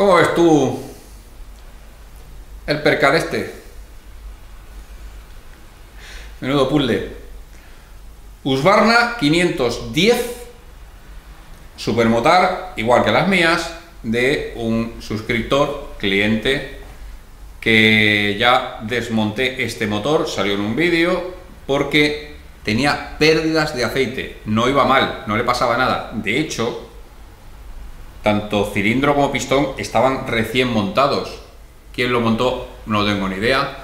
¿Cómo ves tú el percal este? Menudo puzzle. Husqvarna 510 Supermotar, igual que las mías, de un suscriptor, cliente, que ya desmonté este motor, salió en un vídeo, porque tenía pérdidas de aceite, no iba mal, no le pasaba nada. De hecho, tanto cilindro como pistón estaban recién montados. ¿Quién lo montó? No tengo ni idea.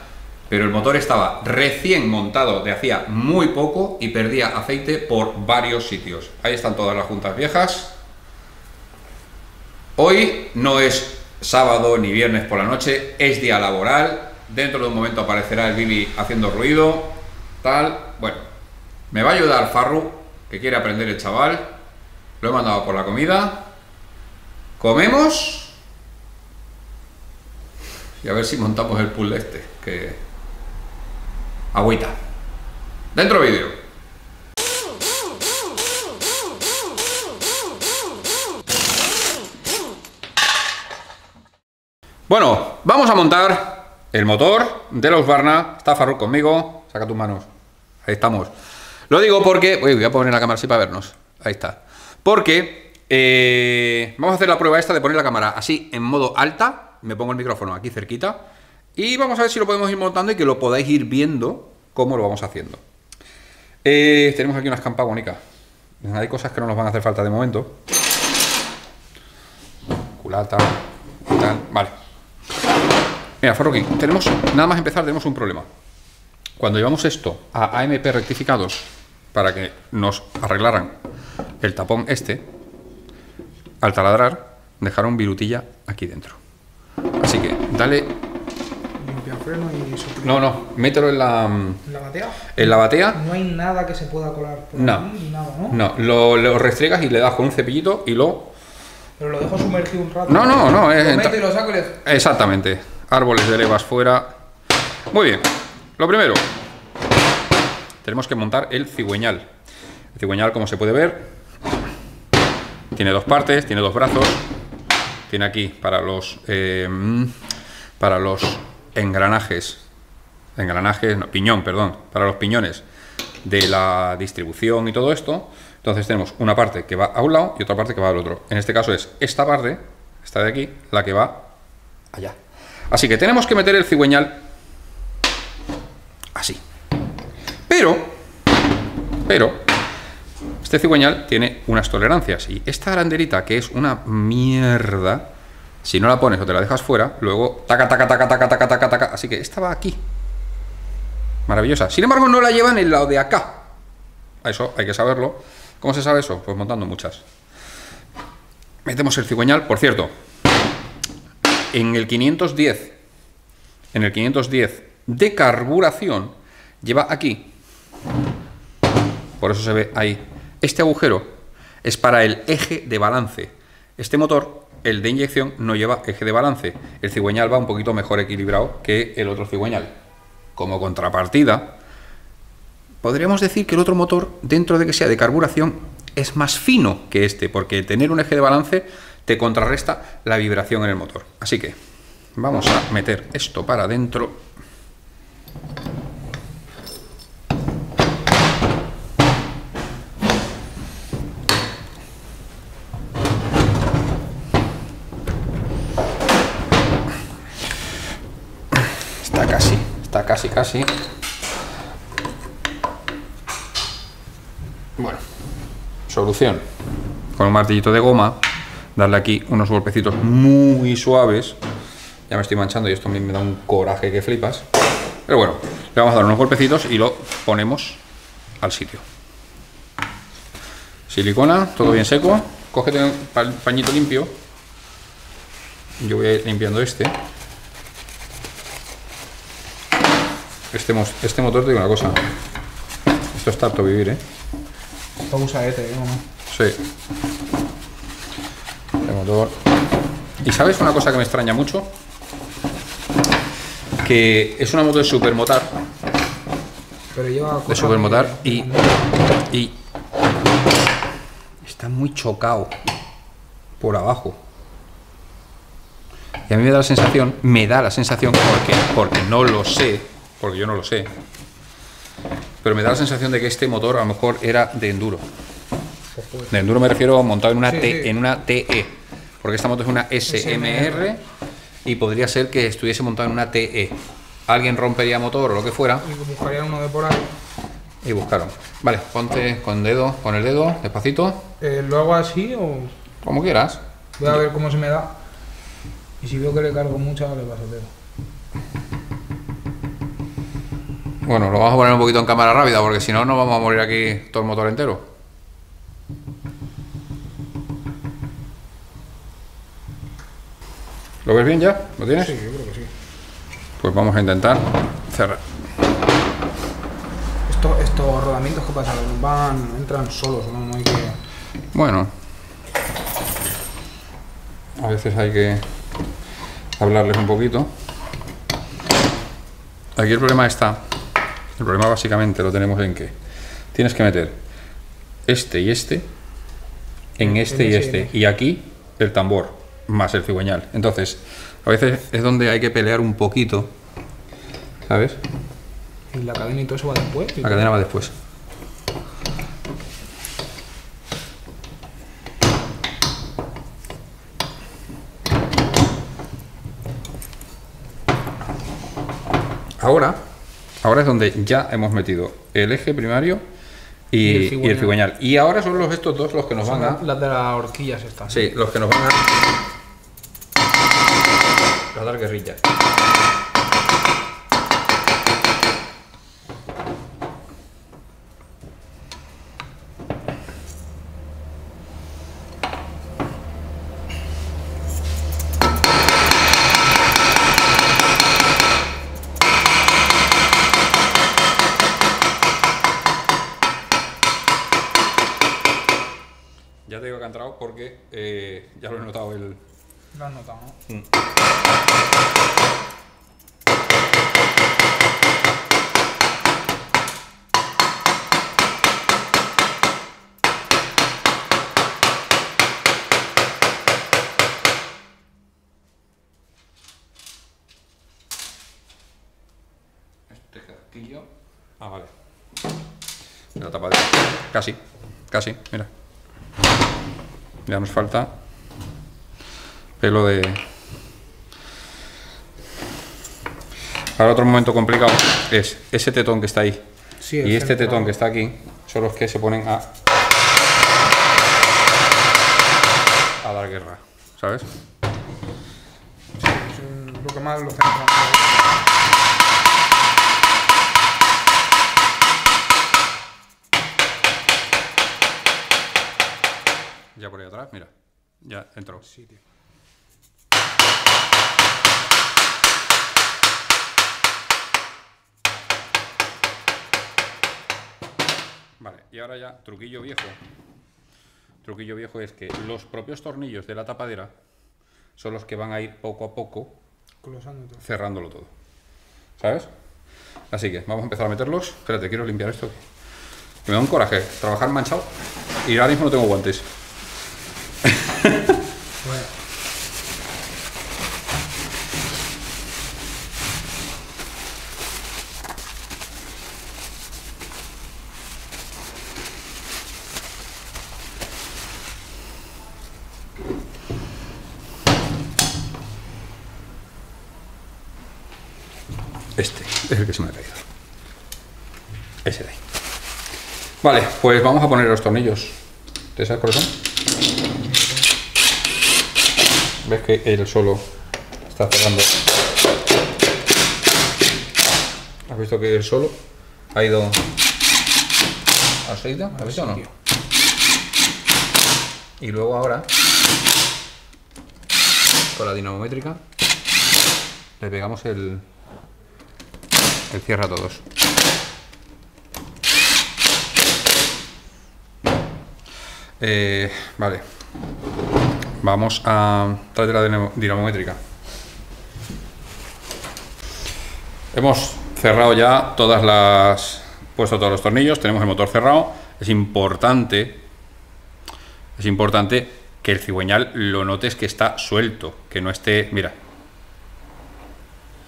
Pero el motor estaba recién montado de hacía muy poco y perdía aceite por varios sitios. Ahí están todas las juntas viejas. Hoy no es sábado ni viernes por la noche, es día laboral. Dentro de un momento aparecerá el Bibi haciendo ruido, tal. Bueno, me va a ayudar Farru, que quiere aprender el chaval. Lo he mandado por la comida. Comemos. Y a ver si montamos el pool este, que... Agüita. Dentro vídeo. Bueno, vamos a montar el motor de los Barna. Está Farruko conmigo. Saca tus manos. Ahí estamos. Lo digo porque... Uy, voy a poner la cámara así para vernos. Ahí está. Porque eh, vamos a hacer la prueba esta de poner la cámara así en modo alta. Me pongo el micrófono aquí cerquita. Y vamos a ver si lo podemos ir montando y que lo podáis ir viendo cómo lo vamos haciendo. Eh, tenemos aquí una escampa bonita. Hay cosas que no nos van a hacer falta de momento. Culata tal. Vale. Mira, Farroqui, tenemos, nada más empezar, tenemos un problema. Cuando llevamos esto a AMP rectificados para que nos arreglaran el tapón este, al taladrar, dejaron virutilla aquí dentro. Así que dale. Limpia freno y soplir. No, no, mételo en la, ¿En la batea? en la batea. No hay nada que se pueda colar por No. aquí ni nada, ¿no? No, lo, lo restregas y le das con un cepillito y lo. Pero lo dejo sumergido un rato. No, no, no, es. Lo meto y lo saco y le... Exactamente. Árboles de levas fuera. Muy bien. Lo primero. Tenemos que montar el cigüeñal. El cigüeñal, como se puede ver, tiene dos partes, tiene dos brazos. Tiene aquí para los eh, para los engranajes, engranajes, no, piñón, perdón, para los piñones de la distribución y todo esto. Entonces tenemos una parte que va a un lado y otra parte que va al otro. En este caso es esta parte, esta de aquí, la que va allá. Así que tenemos que meter el cigüeñal así. Pero, pero, este cigüeñal tiene unas tolerancias y esta aranderita, que es una mierda, si no la pones o te la dejas fuera, luego taca, taca, taca, taca, taca, taca, taca. Así que esta va aquí. Maravillosa. Sin embargo, no la lleva en el lado de acá. Eso hay que saberlo. ¿Cómo se sabe eso? Pues montando muchas. Metemos el cigüeñal. Por cierto, en el 510, en el 510 de carburación, lleva aquí, por eso se ve ahí, este agujero es para el eje de balance. Este motor, el de inyección, no lleva eje de balance. El cigüeñal va un poquito mejor equilibrado que el otro cigüeñal. Como contrapartida, podríamos decir que el otro motor, dentro de que sea de carburación, es más fino que este, porque tener un eje de balance te contrarresta la vibración en el motor. Así que vamos a meter esto para adentro. Casi, casi. Bueno, solución. Con un martillito de goma, darle aquí unos golpecitos muy suaves. Ya me estoy manchando y esto a mí me da un coraje que flipas. Pero bueno, le vamos a dar unos golpecitos y lo ponemos al sitio. Silicona, todo bien seco. Cógete un pa- pañito limpio. Yo voy a ir limpiando este. Este, este motor, te digo una cosa. Esto está harto vivir, ¿eh? Esto usa ETE, ¿eh? ¿no? Sí. El motor. ¿Y sabes una cosa que me extraña mucho? Que es una moto de supermotar, Pero lleva de supermotar y, y está muy chocado por abajo. Y a mí me da la sensación, me da la sensación, porque, porque no lo sé, porque yo no lo sé, pero me da la sensación de que este motor a lo mejor era de enduro. De enduro me refiero montado en una, Sí, T- sí. en una TE, porque esta moto es una SMR y podría ser que estuviese montado en una TE. Alguien rompería motor o lo que fuera Y buscarían uno de por ahí. y buscaron. Vale, ponte con dedo, con el dedo, despacito, Eh, ¿Lo hago así o como quieras. voy a ver cómo se me da? Y si veo que le cargo mucha, le paso el dedo. Bueno, lo vamos a poner un poquito en cámara rápida porque si no nos vamos a morir aquí todo el motor entero. ¿Lo ves bien ya? ¿Lo tienes? Sí, yo creo que sí. Pues vamos a intentar cerrar. Esto- estos rodamientos que pasa, van, entran solos, ¿no? No hay que. Bueno, a veces hay que hablarles un poquito. Aquí el problema está, el problema básicamente lo tenemos en que tienes que meter este y este en este y este y aquí el tambor más el cigüeñal. Entonces, a veces es donde hay que pelear un poquito, ¿sabes? Y la cadena y todo eso va después. La cadena va después. Ahora, ahora es donde ya hemos metido el eje primario y, Y el y el cigüeñal. Y ahora son los estos dos los que nos Son van a. las- las de las horquillas estas. Sí, los que nos van a. a dar guerrilla. Que ha entrado porque eh, ya lo he notado el, Lo has notado, ¿no? Este casquillo. Ah, vale. La tapa de... Casi, casi, mira. Ya nos falta pelo de... Ahora otro momento complicado es ese tetón que está ahí Sí, y este tetón que está aquí son los que se ponen a a dar guerra, ¿sabes? Lo que más lo centra. Ya por ahí atrás, mira, ya entró. Sí, tío. Vale, y ahora ya, truquillo viejo. Truquillo viejo es que los propios tornillos de la tapadera son los que van a ir poco a poco todo. cerrándolo todo. ¿Sabes? Así que vamos a empezar a meterlos. Espérate, quiero limpiar esto. Que me da un coraje trabajar manchado y ahora mismo no tengo guantes. Este es el que se me ha caído. Ese de ahí. Vale, pues vamos a poner los tornillos. ¿Te sabes cuáles son? ¿Ves que él solo está cerrando? ¿Has visto que él solo ha ido a seguida? ¿Has visto o no? Y luego ahora, con la dinamométrica, le pegamos el, el cierre a todos. Eh, vale. Vamos a traer la dinamo- dinamométrica. Hemos cerrado ya todas las. puesto todos los tornillos, tenemos el motor cerrado. Es importante. Es importante que el cigüeñal lo notes que está suelto, que no esté. Mira,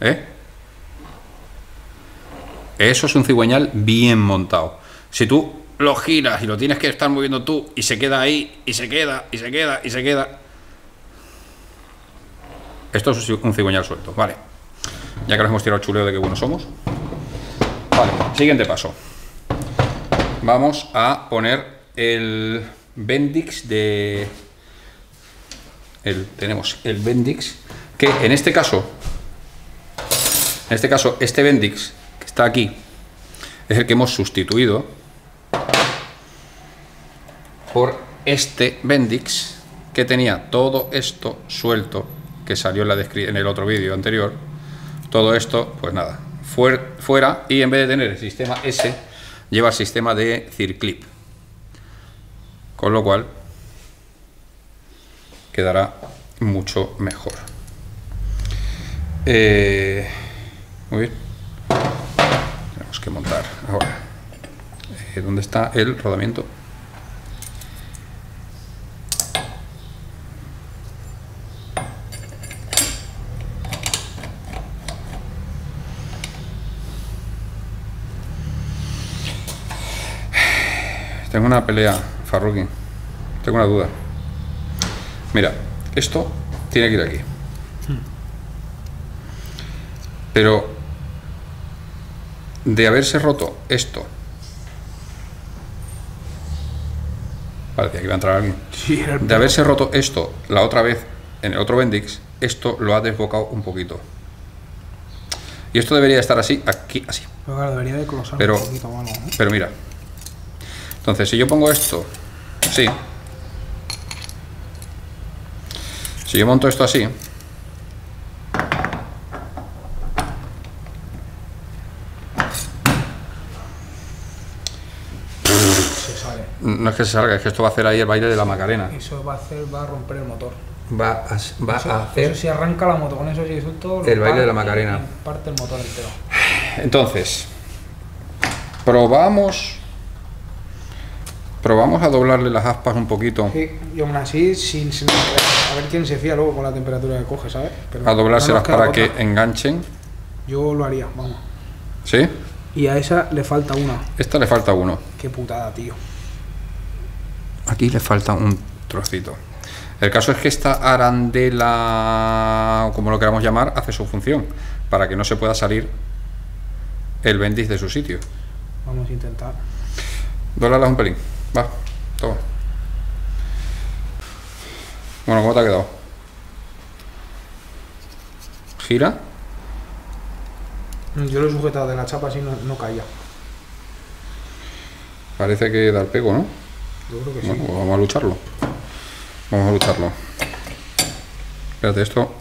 ¿Eh? Eso es un cigüeñal bien montado. Si tú lo giras y lo tienes que estar moviendo tú y se queda ahí, y se queda, y se queda, y se queda. Esto es un cigüeñal suelto, vale. Ya que nos hemos tirado el chuleo de que buenos somos. Vale, siguiente paso. Vamos a poner el Bendix de... El, tenemos el Bendix, que en este caso, en este caso, este Bendix que está aquí, es el que hemos sustituido por este Bendix que tenía todo esto suelto que salió en, el otro vídeo anterior todo esto pues nada fuera y en vez de tener el sistema S lleva el sistema de circlip. Con lo cual quedará mucho mejor. Eh, muy bien. Tenemos que montar ahora. Eh, ¿dónde está el rodamiento? Tengo una pelea, Farruki. Tengo una duda. Mira, esto tiene que ir aquí. Pero de haberse roto esto. Parece que iba a entrar alguien. de haberse roto esto la otra vez en el otro Bendix, esto lo ha desbocado un poquito. Y esto debería estar así, aquí, así. Pero debería de pero, un poquito Pero mira, entonces, si yo pongo esto así, si yo monto esto así, No es que se salga, es que esto va a hacer ahí el baile de la Macarena. Eso va a hacer, va a romper el motor. Va a, va a hacer. Eso si arranca la moto con eso si todo. El baile de la Macarena. Parte el motor entero. Entonces, probamos Probamos a doblarle las aspas un poquito. Sí, y aún así, sin, a ver quién se fía luego con la temperatura que coge, ¿sabes? a doblárselas para que enganchen. Yo lo haría, vamos. ¿Sí? Y a esa le falta una. Esta le falta uno. Qué putada, tío. Aquí le falta un trocito. El caso es que esta arandela, como lo queramos llamar, hace su función, para que no se pueda salir el bendiz de su sitio. Vamos a intentar. Doblarlas un pelín. Va, toma. Bueno, ¿cómo te ha quedado? ¿Gira? Yo lo he sujetado de la chapa así no, no caía. Parece que da el pego, ¿no? Yo creo que sí. Pues vamos a lucharlo. Vamos a lucharlo. Espérate, esto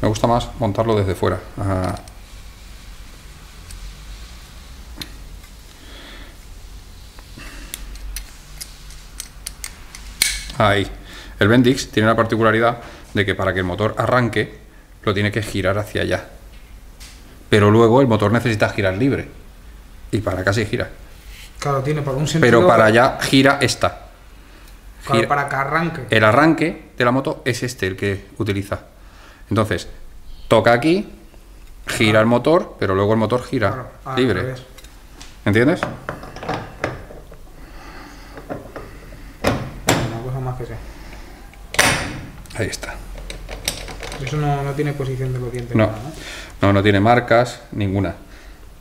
me gusta más montarlo desde fuera. Ahí. El Bendix tiene la particularidad de que para que el motor arranque, lo tiene que girar hacia allá. Pero luego el motor necesita girar libre. Y para acá se gira. Claro, tiene por un sentido. Pero para allá gira esta. para que arranque. El arranque de la moto es este el que utiliza. Entonces, toca aquí, gira el motor, pero luego el motor gira libre. ¿Entiendes? Ahí está. Eso no, tiene posición de cociente. No, no, no tiene marcas, ninguna.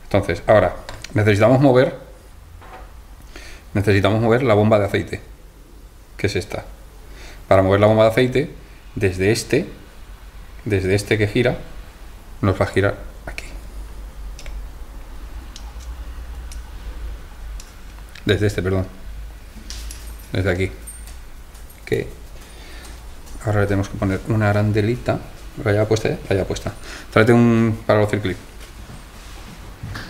Entonces, ahora, necesitamos mover, necesitamos mover la bomba de aceite, que es esta. Para mover la bomba de aceite, desde este, desde este que gira, nos va a girar aquí. Desde este, perdón. Desde aquí. Que Ahora le tenemos que poner una arandelita. La ya puesta, la ya puesta. Tráete un para clip.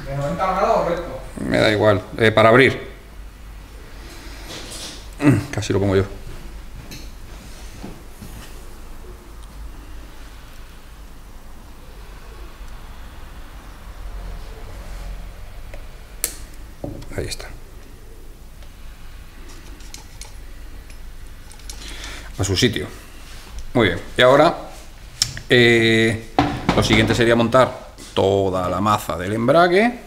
¿De 90 grados o recto? Me da igual. Eh, para abrir. Mm, casi lo pongo yo. Ahí está. A su sitio. Muy bien. Y ahora eh, lo siguiente sería montar toda la maza del embrague.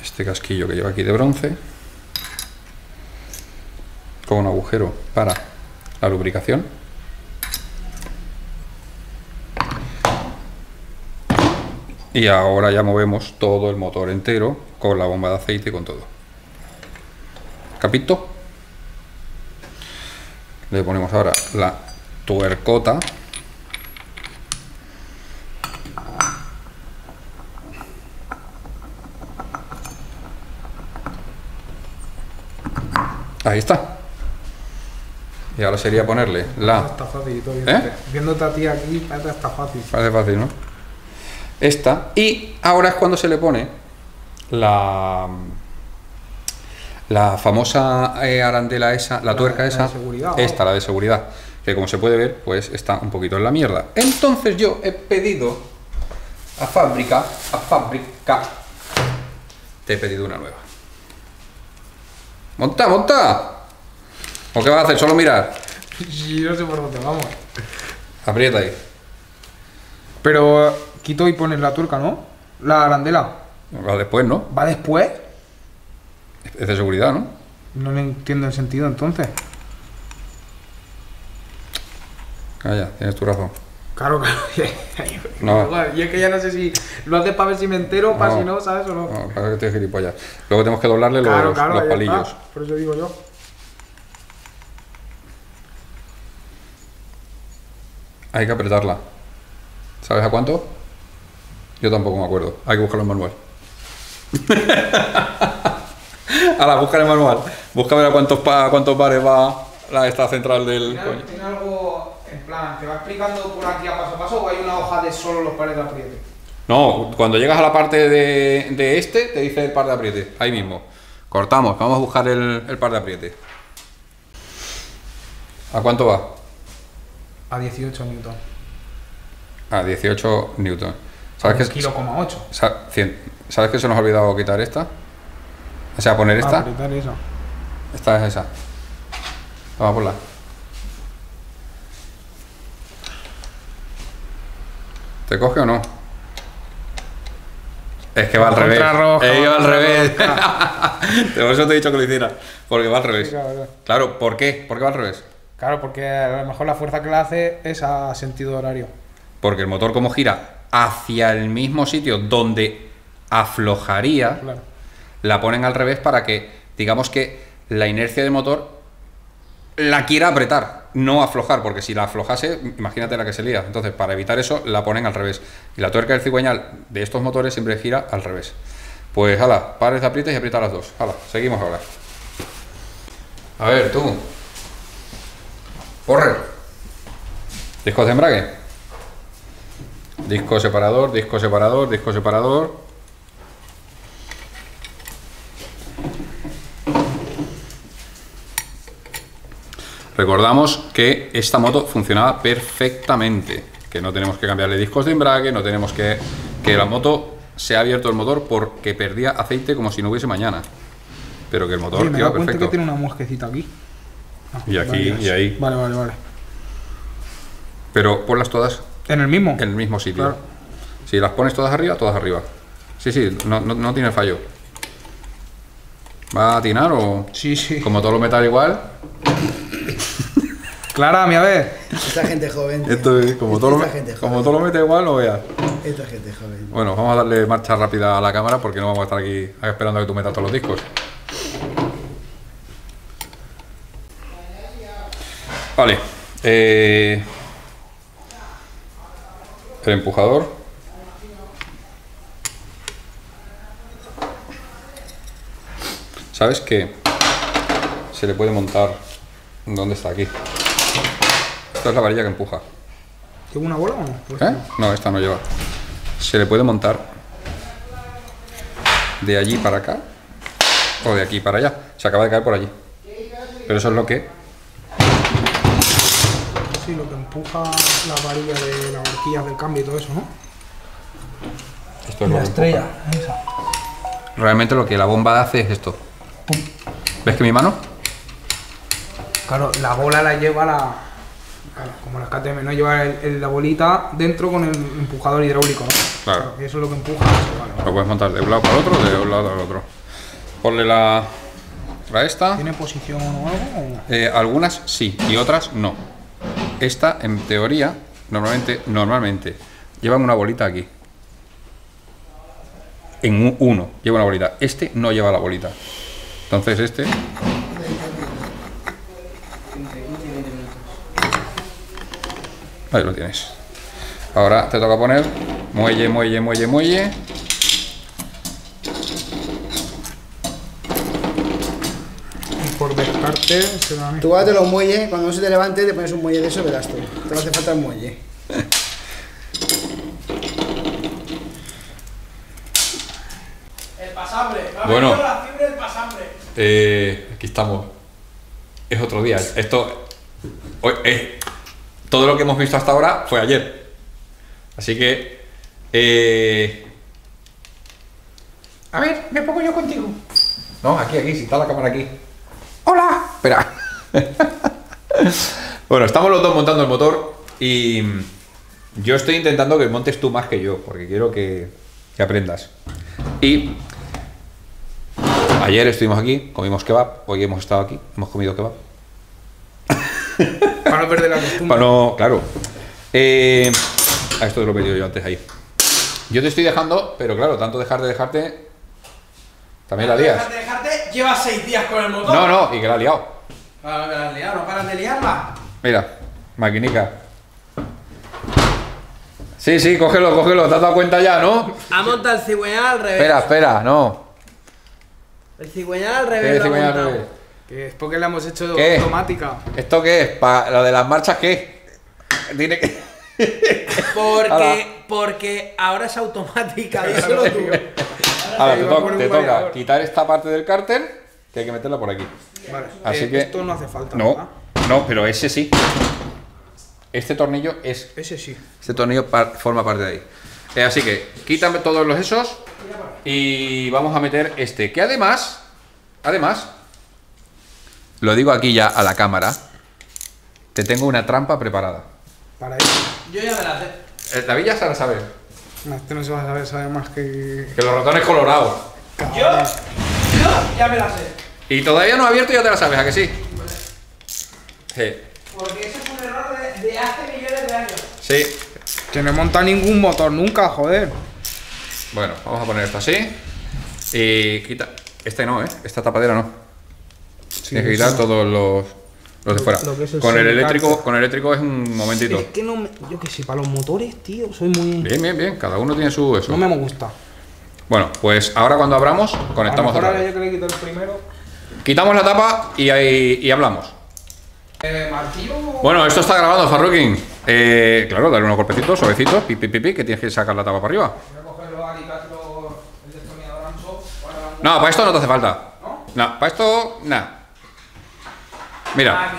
Este casquillo que lleva aquí de bronce. Con un agujero para la lubricación. Y ahora ya movemos todo el motor entero con la bomba de aceite y con todo. Capito. Le ponemos ahora la tuercota. Ahí está. Y ahora sería ponerle la... Está fácil. Todo, ¿Eh? Viéndote a ti aquí, parece está fácil. Parece fácil, ¿no? Esta. Y ahora es cuando se le pone la la famosa eh, arandela esa, la, La- tuerca la esa, de seguridad, esta, la de seguridad, que como se puede ver, pues está un poquito en la mierda. Entonces yo he pedido a fábrica, a fábrica, te he pedido una nueva. Monta, monta. ¿O qué vas a hacer? Solo mirar. Sí, no sé por dónde vamos. Aprieta ahí. Pero eh, quito y pones la tuerca, ¿no? La arandela. Va después, ¿no? ¿Va después? Es de seguridad, ¿no? No le entiendo el sentido entonces. Calla, tienes tu razón. Claro, claro. No. Y es que ya no sé si lo haces para ver si me entero, para No. si no, ¿sabes o no? No, claro que estoy gilipollas. Luego tenemos que doblarle los, claro, claro, los palillos. está. Por eso digo yo. Hay que apretarla. ¿Sabes a cuánto? Yo tampoco me acuerdo. Hay que buscarlo en el manual. Ahora, busca el manual. Busca a ver a cuántos, pa- a cuántos bares va la esta central del... coño. ¿Tiene algo en plan, te va explicando por aquí a paso a paso o hay una hoja de solo los pares de apriete? No, cuando llegas a la parte de, de este, te dice el par de apriete. Ahí mismo. Cortamos, vamos a buscar el, el par de apriete. ¿A cuánto va? A 18 newton. A 18 newton. ¿Sabes que, kilo coma 8. sa- cien- ¿Sabes que se nos ha olvidado quitar esta? O sea, poner esta. Apretar eso. Esta es esa. Vamos a ponla. ¿Te coge o no? Es que va al revés. Ido al revés. Por eso te he dicho que lo hiciera. Porque va al revés. Sí, claro, claro. Claro, ¿por qué? ¿Por qué va al revés? Claro, porque a lo mejor la fuerza que la hace es a sentido horario. Porque el motor como gira hacia el mismo sitio donde aflojaría, Claro. La ponen al revés para que, digamos que la inercia del motor la quiera apretar, no aflojar, porque si la aflojase, imagínate la que se lía. Entonces, para evitar eso, la ponen al revés. Y la tuerca del cigüeñal de estos motores siempre gira al revés. Pues, ala, pares de aprietes y aprieta las dos. Ala, seguimos ahora. A ver, tú. Porre. Discos de embrague. Disco separador, disco separador, disco separador. Recordamos que esta moto funcionaba perfectamente, que no tenemos que cambiarle discos de embrague, no tenemos que que la moto se ha abierto el motor porque perdía aceite como si no hubiese mañana, pero que el motor Oye, me iba que tiene una muesquecita aquí. Ah, Y aquí, vale. y ahí. Vale, vale, vale. Pero ponlas todas ¿En el mismo? en el mismo sitio. Claro. Si las pones todas arriba, todas arriba. Sí, sí, no, no, no tiene fallo. ¿Va a atinar o Sí, sí. como todo lo metal igual? Clara, a ver. Esta gente joven. tío. Esto es como Esta todo, lo, gente como joven. todo lo mete igual, no veas. Esta gente joven. Bueno, vamos a darle marcha rápida a la cámara porque no vamos a estar aquí esperando a que tú metas todos los discos. Vale. eh, el empujador. ¿Sabes que se le puede montar? ¿Dónde está aquí? Esta es la varilla que empuja. ¿Tengo una bola o no? Pues ¿Eh? No, esta no lleva. Se le puede montar de allí para acá o de aquí para allá. Se acaba de caer por allí. Pero eso es lo que. Sí, lo que empuja la varilla de las horquillas del cambio y todo eso, ¿no? Esto es lo la que estrella, esa. Realmente lo que la bomba hace es esto. ¿Ves que mi mano? Claro, la bola la lleva la. Claro, como las KTM, no llevar el- el- la bolita dentro con el empujador hidráulico, ¿no? Claro. y eso es lo que empuja. Vale, vale. Lo puedes montar de un lado para el otro, de un lado al otro. Ponle la, esta. ¿Tiene posición o algo? o- Eh, algunas sí y otras no. Esta, en teoría, normalmente, normalmente, llevan una bolita aquí. En uno lleva una bolita. Este no lleva la bolita. Entonces este. Ahí lo tienes. Ahora te toca poner muelle, muelle, muelle, muelle. Y por descarte será Tú bate los muelles, cuando no se te levante, te pones un muelle de eso, verás tú. Te no hace falta el muelle. El pasambre. Bueno. la fibra del pasambre. Eh, aquí estamos. Es otro día. Esto. hoy- eh, todo lo que hemos visto hasta ahora fue ayer. Así que. eh, a ver, me pongo yo contigo. No, aquí, aquí, si está la cámara aquí. ¡Hola! Espera. bueno, estamos los dos montando el motor y. Yo estoy intentando que montes tú más que yo, porque quiero que, que aprendas. Y Ayer estuvimos aquí, comimos kebab, hoy hemos estado aquí, hemos comido kebab. Para no perder la costumbre. Para no, claro. Eh, a esto lo he pedido yo antes ahí. Yo te estoy dejando, pero claro, tanto dejar de dejarte, también la lías. Dejarte, dejarte. Llevas seis días con el motor. No, no, y que la ha liado. Claro que la has liado, no paras de liarla. Mira, maquinica. Sí, sí, cógelo, cógelo, te has dado cuenta ya, ¿no? Ha montado el cigüeñal al revés. Espera, espera, no. El cigüeñal al ¿Qué revés. decimos ya al revés? Que es porque la hemos hecho ¿Qué? automática. ¿Esto qué es? ¿Para lo de las marchas qué? Tiene que. Porque, Ahora. porque ahora es automática, díselo tú. Ahora te, to- toca quitar esta parte del cárter, que hay que meterla por aquí. Vale. Así eh, que- Esto no hace falta. No, ¿verdad? no, pero ese sí. Este tornillo es. Ese sí. Este tornillo par- forma parte de ahí. Eh, así que quítame todos los esos y vamos a meter este. Que además, además, lo digo aquí ya a la cámara, te tengo una trampa preparada. Para eso. Yo ya me la sé. Eh, David ya se la sabe. No, este no se va a saber, sabe más que. Que los ratones colorados. Yo, yo ya me la sé. Y todavía no ha abierto y ya te la sabes, ¿a que sí? Sí. Porque ese fue un error de, de hace millones de años. Sí. Que no he montado ningún motor nunca, joder. Bueno, vamos a poner esto así. Y quita. Este no, ¿eh? Esta tapadera no. Sí, Tienes que quitar eso. todos los, los de fuera. el con el eléctrico, con el eléctrico es un momentito. Es que no me. Yo que sé, para los motores, tío, soy muy. Bien, bien, bien. Cada uno tiene su eso. No me gusta. Bueno, pues ahora cuando abramos, conectamos otra ahora vez. que le quito el primero. Quitamos la tapa y, ahí, y hablamos. Eh, martillo. Bueno, esto está grabando, Farrukin. Eh, claro, darle unos golpecitos suavecitos, pi, pi, pi, pi, que tienes que sacar la tapa para arriba. No, para esto no te hace falta. ¿No? No, para esto, nada. Mira.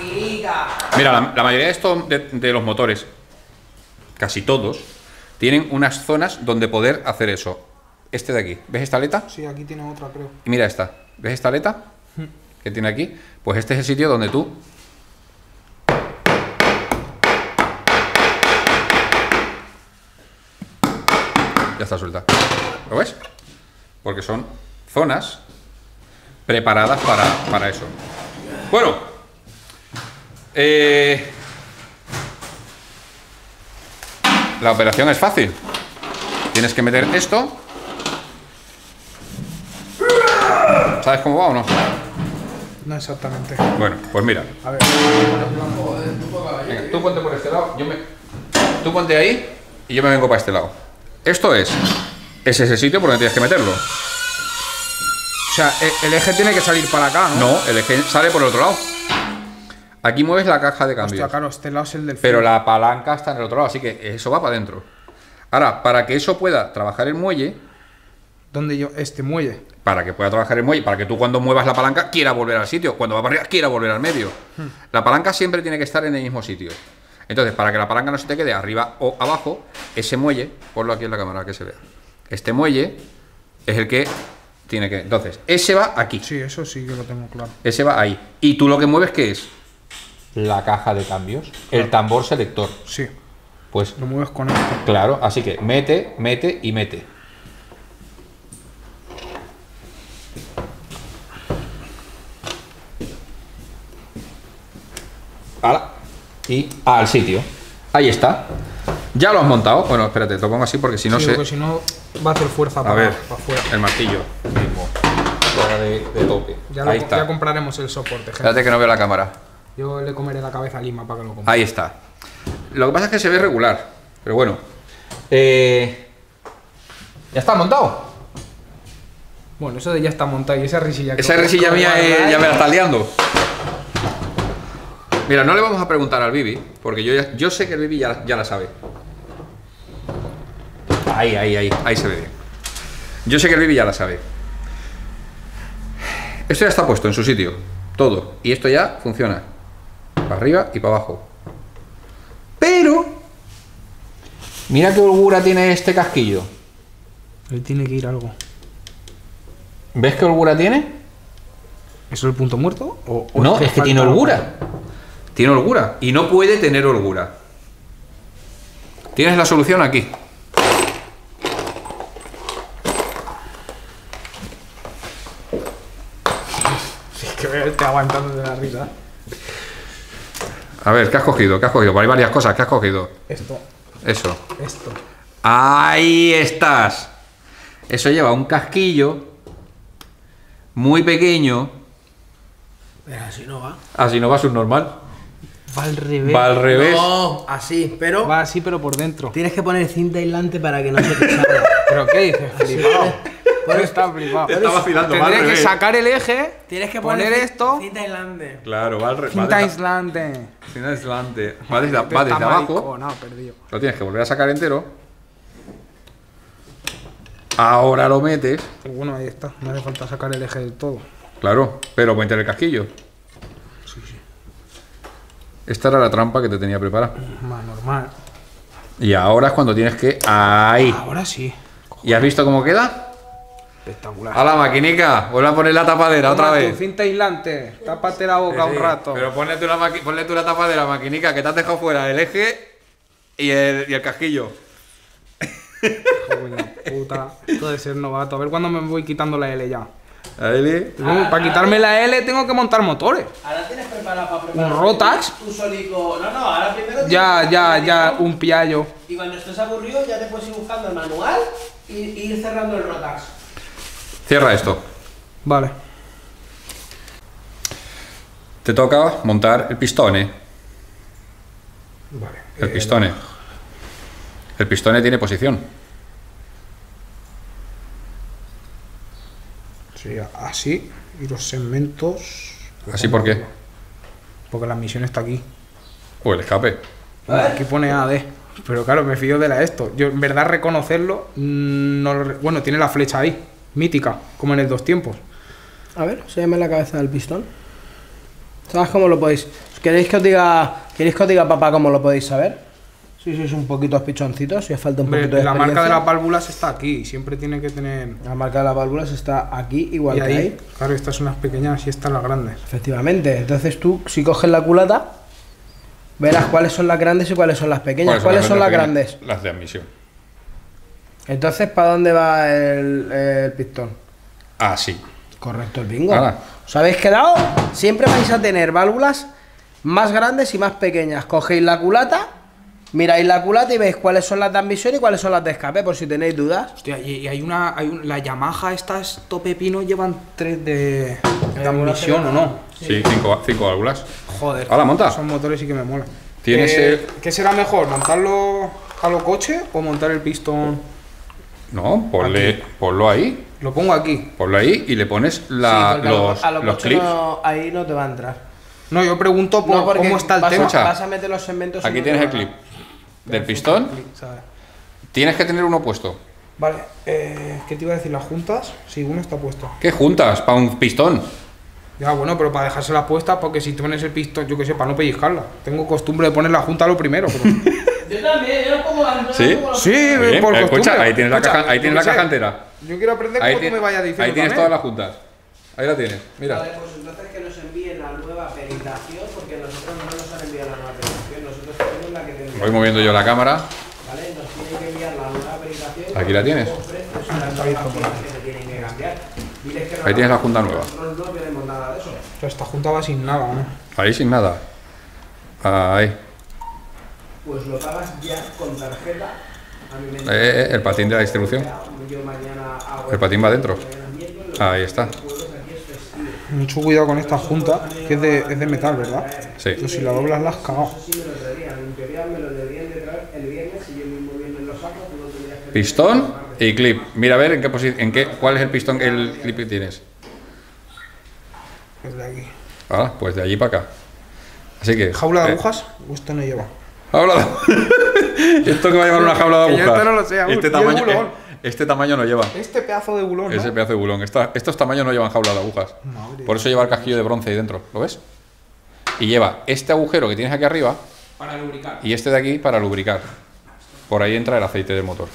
Mira, la, la mayoría de, estos, de, de los motores, casi todos, tienen unas zonas donde poder hacer eso. Este de aquí, ¿ves esta aleta? Sí, aquí tiene otra, creo. Y mira esta, ¿ves esta aleta que tiene aquí? Pues este es el sitio donde tú... Ya está suelta. ¿Lo ves? Porque son zonas preparadas para, para eso. Bueno, eh, la operación es fácil. Tienes que meter esto. ¿Sabes cómo va o no? No exactamente. Bueno, pues mira. A ver. Venga, tú ponte por este lado, yo me... Tú ponte ahí y yo me vengo para este lado. Esto es... Es ese sitio por donde tienes que meterlo. O sea, e- el eje tiene que salir para acá, ¿no? No, el eje sale por el otro lado. Aquí mueves la caja de cambios. Hostia, claro, este lado es el del Pero la palanca está en el otro lado, así que eso va para adentro. Ahora, para que eso pueda trabajar el muelle, Donde yo. Este muelle. para que pueda trabajar el muelle, para que tú cuando muevas la palanca quiera volver al sitio, cuando va para arriba quiera volver al medio. La palanca siempre tiene que estar en el mismo sitio. Entonces, para que la palanca no se te quede arriba o abajo, ese muelle, ponlo aquí en la cámara que se vea. Este muelle es el que tiene que. Entonces, ese va aquí, Sí, eso sí que lo tengo claro. ese va ahí. Y tú lo que mueves, ¿qué es? La caja de cambios, el tambor selector. Sí, Pues lo mueves con esto. claro, así que mete, mete y mete. Ala. Y al sitio. Ahí está. Ya lo has montado. Bueno, espérate, te lo pongo así porque si no sí, se. porque si no va a hacer fuerza A para, ver, para afuera. el martillo mismo. Fuera de, de tope. Ya, lo- Ahí está. ya compraremos el soporte, gente. Espérate que no veo la cámara. Yo le comeré la cabeza a Lima para que lo compre. Ahí está. Lo que pasa es que se ve regular. Pero bueno. Eh, ya está montado. Bueno, eso de ya está montado y esa risilla que Esa risilla mía eh, ya me la está liando. Mira, no le vamos a preguntar al Bibi, porque yo, ya- yo sé que el Bibi ya, ya la sabe. Ahí, ahí, ahí, ahí se ve bien. Yo sé que el Bibi ya la sabe. Esto ya está puesto en su sitio, todo. Y esto ya funciona. Para arriba y para abajo. Pero... Mira qué holgura tiene este casquillo. Le tiene que ir algo. ¿Ves qué holgura tiene? ¿Eso es el punto muerto? ¿O, o No, es que tiene holgura. Tiene holgura. Y no puede tener holgura. Tienes la solución aquí. Sí, es que me estoy aguantando de la risa. A ver, ¿qué has cogido? ¿Qué has cogido? Hay varias cosas. ¿Qué has cogido? Esto, Eso. esto. Ahí estás. Eso lleva un casquillo muy pequeño. Pero así no va. Así no va a ser normal. Va al revés. Va al revés. No, así, pero Va así, pero por dentro. tienes que poner cinta aislante para que no se te salga. ¿Pero qué dices? Flipado. Pero está flipado. Te está vacilando, va al Tendré que sacar el eje, Tienes que poner poner esto, cinta aislante. Claro, va al revés. cinta aislante. Cinta aislante. Va desde, va Está desde abajo. perdido. Lo tienes que volver a sacar entero. Ahora lo metes. Bueno, ahí está. No hace falta sacar el eje del todo. Claro, pero meter el casquillo. Esta era la trampa que te tenía preparada. Más normal. Y ahora es cuando tienes que. Ahí. Ahora sí. ¿Y has visto cómo queda? Espectacular. A la maquinica. Vuelve a poner la tapadera otra Toma vez. cinta aislante. Tápate la boca un rato. Pero ponle tú, la maqui- ponle tú la tapadera, maquinica, que te has dejado fuera el eje y el, y el casquillo. Hijo de la puta. Esto de ser novato. A ver cuándo me voy quitando la L ya. Ahí. para quitarme la L tengo que montar motores. Ahora tienes preparado para preparar. ¿Un Rotax? Tu solico. No, no, ahora primero. tienes Ya, ya, ya, un piallo. Y cuando estés aburrido, ya te puedes ir buscando el manual y, y ir cerrando el Rotax. Cierra esto. Vale. Te toca montar el pistone. Vale. El Eh, pistone. El pistone tiene posición. Sí, así. Y los segmentos. ¿Así por qué? Porque la misión está aquí. O el escape. Aquí pone AD. Pero claro, me fío de la esto. Yo, en verdad, reconocerlo. mm, No lo re- bueno, tiene la flecha ahí. Mítica. Como en el dos tiempos. A ver, se llama la cabeza del pistón. ¿Sabes cómo lo podéis? ¿Queréis que os diga, ¿queréis que os diga papá cómo lo podéis saber? Si sois un poquito pichoncitos, si os falta un Hombre, poquito de la marca de las válvulas está aquí. Siempre tiene que tener. La marca de las válvulas está aquí, igual Y que ahí, ahí. claro, estas son las pequeñas y estas las grandes. Efectivamente. Entonces tú, si coges la culata, verás cuáles son las grandes y cuáles son las pequeñas. ¿Cuáles son las grandes? Las de admisión. Entonces, ¿para dónde va el, el pistón? Ah, sí. Correcto, el bingo. Ala. ¿Os habéis quedado? Siempre vais a tener válvulas más grandes y más pequeñas. Cogéis la culata, miráis la culata y veis cuáles son las de admisión y cuáles son las de escape, por si tenéis dudas. Hostia, y, y hay una. Hay un- la Yamaha, estas tope pino, llevan tres de, de algunas admisión, ¿o no? Sí, cinco, cinco válvulas. Joder. Hala, monta. Son motores sí que me molan. Tienes Eh, el- ¿Qué será mejor? ¿Montarlo a lo coche o montar el pistón? No, ponle, ponlo ahí. Lo pongo aquí. Ponlo ahí y le pones la- Sí, porque a lo- los, a lo los coche clips. no- ahí no te va a entrar. No, yo pregunto por No, cómo está el vas tema. A, Escucha. vas a meter los segmentos. Aquí tienes el clip del pistón. ¿sabes? Tienes que tener uno puesto. Vale, eh, ¿qué te iba a decir? ¿Las juntas? Sí, uno está puesto. ¿Qué juntas? Para un pistón. Ya, bueno, pero para dejársela puesta, porque si tú pones el pistón, yo qué sé, para no pellizcarla. Tengo costumbre de poner la junta lo primero. Pero... Yo también, yo no pongo las no ¿Sí? las- sí, Bien, por escucha, costumbre. ahí tienes la Escucha, caja, ahí yo tienes la caja entera. Yo quiero aprender como tú me vayas diciendo. ahí tienes también. todas las juntas. Ahí la tienes, mira. Vale, pues entonces que nos envíen la nueva peritación porque nosotros no no nos han enviado la nueva aplicación. Nosotros tenemos la que tenemos. Voy moviendo yo la cámara. ¿Vale? Nos tienen que enviar la nueva aplicación. Aquí la tienes. Con precios y las nuevas funciones que se tienen que cambiar. Diles que no Ahí tienes la junta nueva. Nosotros no tenemos nada de eso. Pero esta junta va sin nada, ¿no? Ahí sin nada. Ahí. Pues lo pagas ya con tarjeta. A mí me Eh, eh, el patín de la distribución. Yo mañana hago El patín va dentro. Ahí está. Mucho cuidado con esta junta, que es de, es de metal, ¿verdad? Sí. Pero si la doblas la has cagado. Eso sí me lo traerían. En teoría me lo deberían de traer el viernes y yo mismo viernes lo saco. Tú no tendrías que Pistón y clip. Mira a ver en qué posición, en qué, cuál es el pistón, el clip que tienes. Es de aquí. Ah, pues de allí para acá. Así que. ¿Jaula de eh, agujas? ¿O esto no lleva? De- Esto que va a llevar una jaula de agujas. esto no lo sé aún. Este tamaño, bulón. eh, este tamaño no lleva. Este pedazo de bulón, ¿no? Ese pedazo de bulón. Esta- estos tamaños no llevan jaula de agujas. Madre Por eso lleva el casquillo de bronce ahí dentro. ¿Lo ves? Y lleva este agujero que tienes aquí arriba Para lubricar. y este de aquí para lubricar. Por ahí entra el aceite del motor.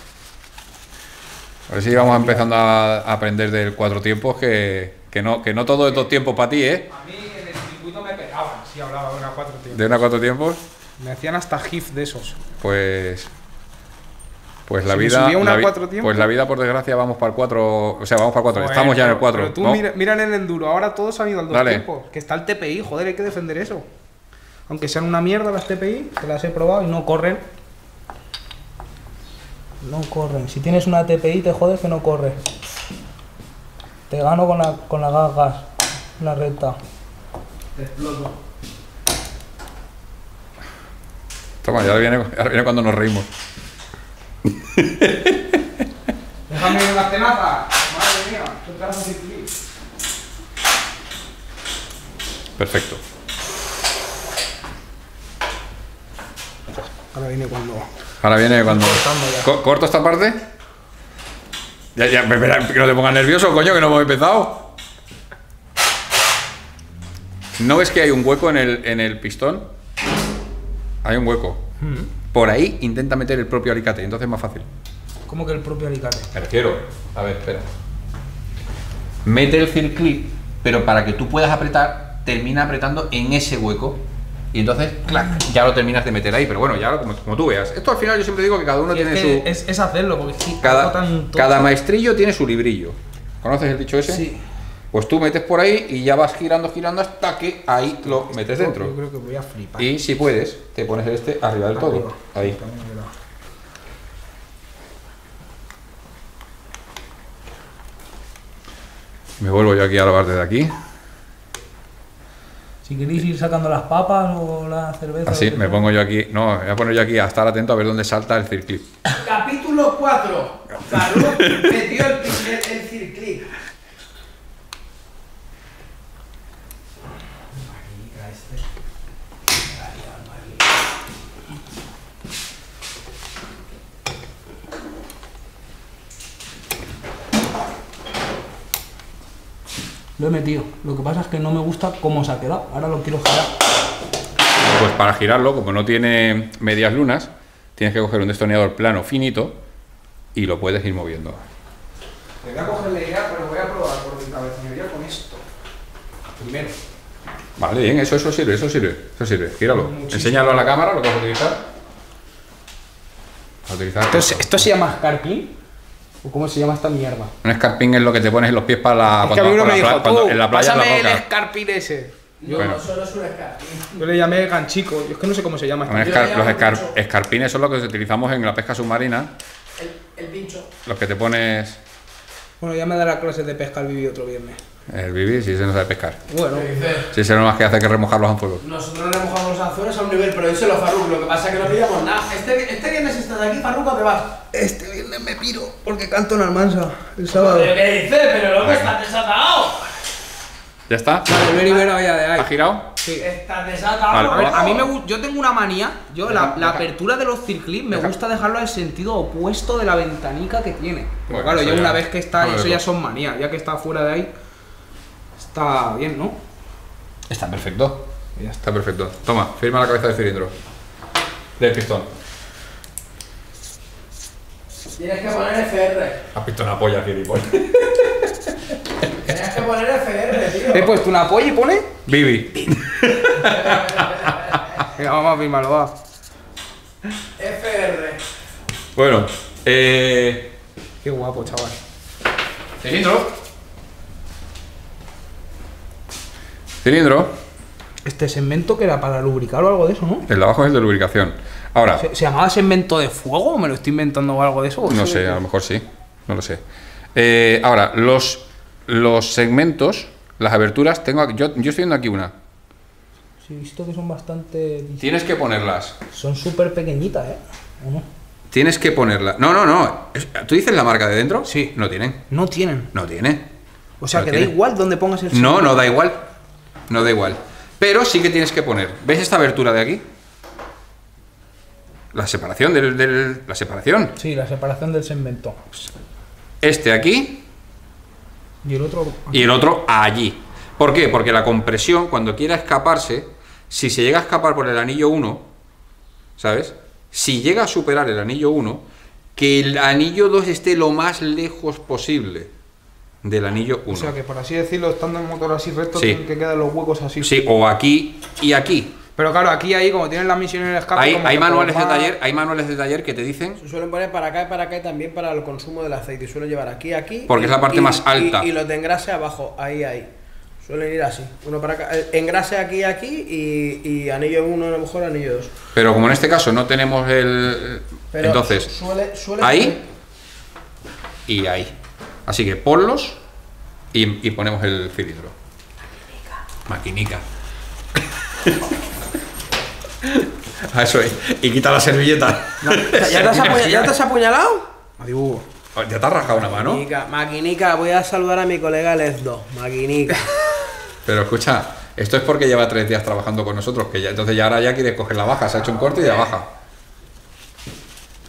A ver si vamos empezando a a aprender del cuatro tiempos, que, que no, que no todo es dos tiempos para ti, ¿eh? A mí en el circuito me pegaban si hablaba de una cuatro tiempos. De una a cuatro tiempos, Me hacían hasta GIF de esos. pues. Pues la Si vida. subía una la vi- cuatro tiempos. pues la vida, por desgracia, vamos para el 4. O sea, vamos para el 4. Estamos ya en el 4. Pero tú mira, mira en el enduro, ahora todos han ido al dos Dale. tiempos. Que está el TPI, joder, hay que defender eso. Aunque sean una mierda las TPI, que las he probado y no corren. No corren. Si tienes una TPI te jodes que no corre. Te gano con la, con la gas gas, la recta. Te exploto. Toma, ya ahora viene, ahora viene cuando nos reímos. Déjame las tenazas. Madre mía, qué pedazo de clip. Perfecto. Ahora viene cuando. Ahora viene cuando. Co- ¿Corto esta parte? Ya, ya, espera, que no te pongas nervioso, coño, que no hemos empezado. ¿No ves que hay un hueco en el, en el pistón? Hay un hueco. Por ahí intenta meter el propio alicate, entonces es más fácil. Como que el propio alicate. Me refiero. A ver, espera. Mete el circlip, pero para que tú puedas apretar, termina apretando en ese hueco. Y entonces, clac, ya lo terminas de meter ahí. Pero bueno, ya lo- como, como tú veas. Esto al final yo siempre digo que cada uno Y es, tiene que su. es, es hacerlo, porque Cada, cada maestrillo tiene su librillo. ¿Conoces el dicho ese? Sí. Pues tú metes por ahí y ya vas girando, girando hasta que ahí lo metes Yo dentro. creo que voy a flipar. Y si puedes, te pones este arriba del todo. Arriba. Ahí. Me vuelvo yo aquí a la parte de aquí. Si queréis ir sacando las papas o la cerveza. Así, me pongo yo aquí. No, voy a poner yo aquí a estar atento a ver dónde salta el circlip. Capítulo 4. Faruk metió el, el, el circlic. Lo he metido. Lo que pasa es que no me gusta cómo se ha quedado. Ahora lo quiero girar. Pues para girarlo, como no tiene medias lunas, tienes que coger un destornillador plano finito y lo puedes ir moviendo. Voy a coger la idea, pero voy a probar por mi cabezonería con esto. Primero. Vale, bien, eso, eso sirve, eso sirve, eso sirve. Gíralo. Muchísimo. Enséñalo a la cámara lo que vas a utilizar. A utilizar ¿Esto, se- ¿Esto se llama Scarpin? ¿O cómo se llama esta mierda? Un escarpín es lo que te pones en los pies para la, es que a cuando- mí uno por me la dijo, pla- cuando tú, en la playa pásame la el roca. Scarpin ese. Bueno. eso no es un escarpín. Yo le llamé ganchico. Yo es que no sé cómo se llama. Yo escar- los escar- escarpines son los que utilizamos en la pesca submarina, El, el pincho. los que te pones Bueno, ya me dará clases de pesca al Vivi otro viernes. El vivir si se no sabe pescar. Bueno. Si se no más que hace que remojar los anzuelos. Nosotros le mojamos los anzuelos a un nivel, pero díselo Faruk. Lo que pasa es que no pillamos nada. Este, este viernes estás aquí, Faruk, ¿o te vas? este viernes me piro porque canto en Almansa el sábado. ¿Pero qué dices? Pero loco, estás desatado. ¿Ya está? Vale, ver y ver ya de ahí. ¿Ha girado? Sí. Estás desatado. Vale, A ver, Ojo. a mí me gu- yo tengo una manía, yo la, la apertura de los circlips me Deja. gusta dejarlo al sentido opuesto de la ventanica que tiene. Bueno, claro, eso ya una vez que está, no, eso eso. ya son manías, ya que está fuera de ahí, está bien, ¿no? Está perfecto. Ya está. Está perfecto. Toma, firma la cabeza del cilindro. Del pistón. Tienes que poner FR. Has visto una polla, gilipollas. Tienes que poner FR, tío. He puesto una polla y pone Vivi. Venga, vamos a firmarlo, va. FR. Bueno, eh, Qué guapo, chaval. cilindro. Cilindro. Este segmento que era para lubricar o algo de eso, ¿no? El de abajo es el de lubricación. Ahora, ¿Se, se llamaba segmento de fuego o me lo estoy inventando o algo de eso? ¿O no sé, a lo mejor sí. No lo sé. Eh, ahora, los, los segmentos, las aberturas, tengo aquí- yo, yo estoy viendo aquí una. Sí, he visto que son bastante... Tienes que ponerlas. Son súper pequeñitas, ¿eh? ¿O no? Tienes que ponerlas. No, no, no. ¿Tú dices la marca de dentro? Sí. No tienen. No tienen. No tiene. O sea, No que da igual donde pongas el No, no da igual. No da igual. Pero sí que tienes que poner. ¿Ves esta abertura de aquí? La separación del, del- la separación. Sí, la separación del segmento. Este aquí Y el otro... y el otro allí. ¿Por qué? Porque la compresión, cuando quiera escaparse, si se llega a escapar por el anillo 1, ¿sabes? Si llega a superar el anillo 1, que el anillo 2 esté lo más lejos posible del anillo 1. O sea, que por así decirlo, estando el motor así recto, Sí. tienen que quedan los huecos así. Sí, o aquí y aquí. Pero claro, aquí, ahí, como tienen la misión en el escape... Hay, como hay que manuales de taller, hay manuales de taller que te dicen Se suelen poner para acá y para acá y también para el consumo del aceite. Suelen llevar aquí, aquí. Porque y- es la parte y- más y- alta. Y, los de engrase abajo, ahí, ahí. Suelen ir así. Uno para acá. eh, Engrase aquí, aquí y, y anillo uno, a lo mejor anillo dos. Pero como en este caso no tenemos el... Pero entonces, suele, suele ahí y ahí. Así que ponlos y, y ponemos el cilindro. Maquinica. A eso es. Y quita la servilleta. ¿Ya te, has apuña- ya te has apuñalado? Adiós. ¿Ya te has rajado una mano? Maquinica, maquinica, voy a saludar a mi colega Lesdo. Maquinica. Pero escucha, esto es porque lleva tres días trabajando con nosotros, que ya, entonces ya ahora ya quiere coger la baja, se ha hecho un corte y ya baja.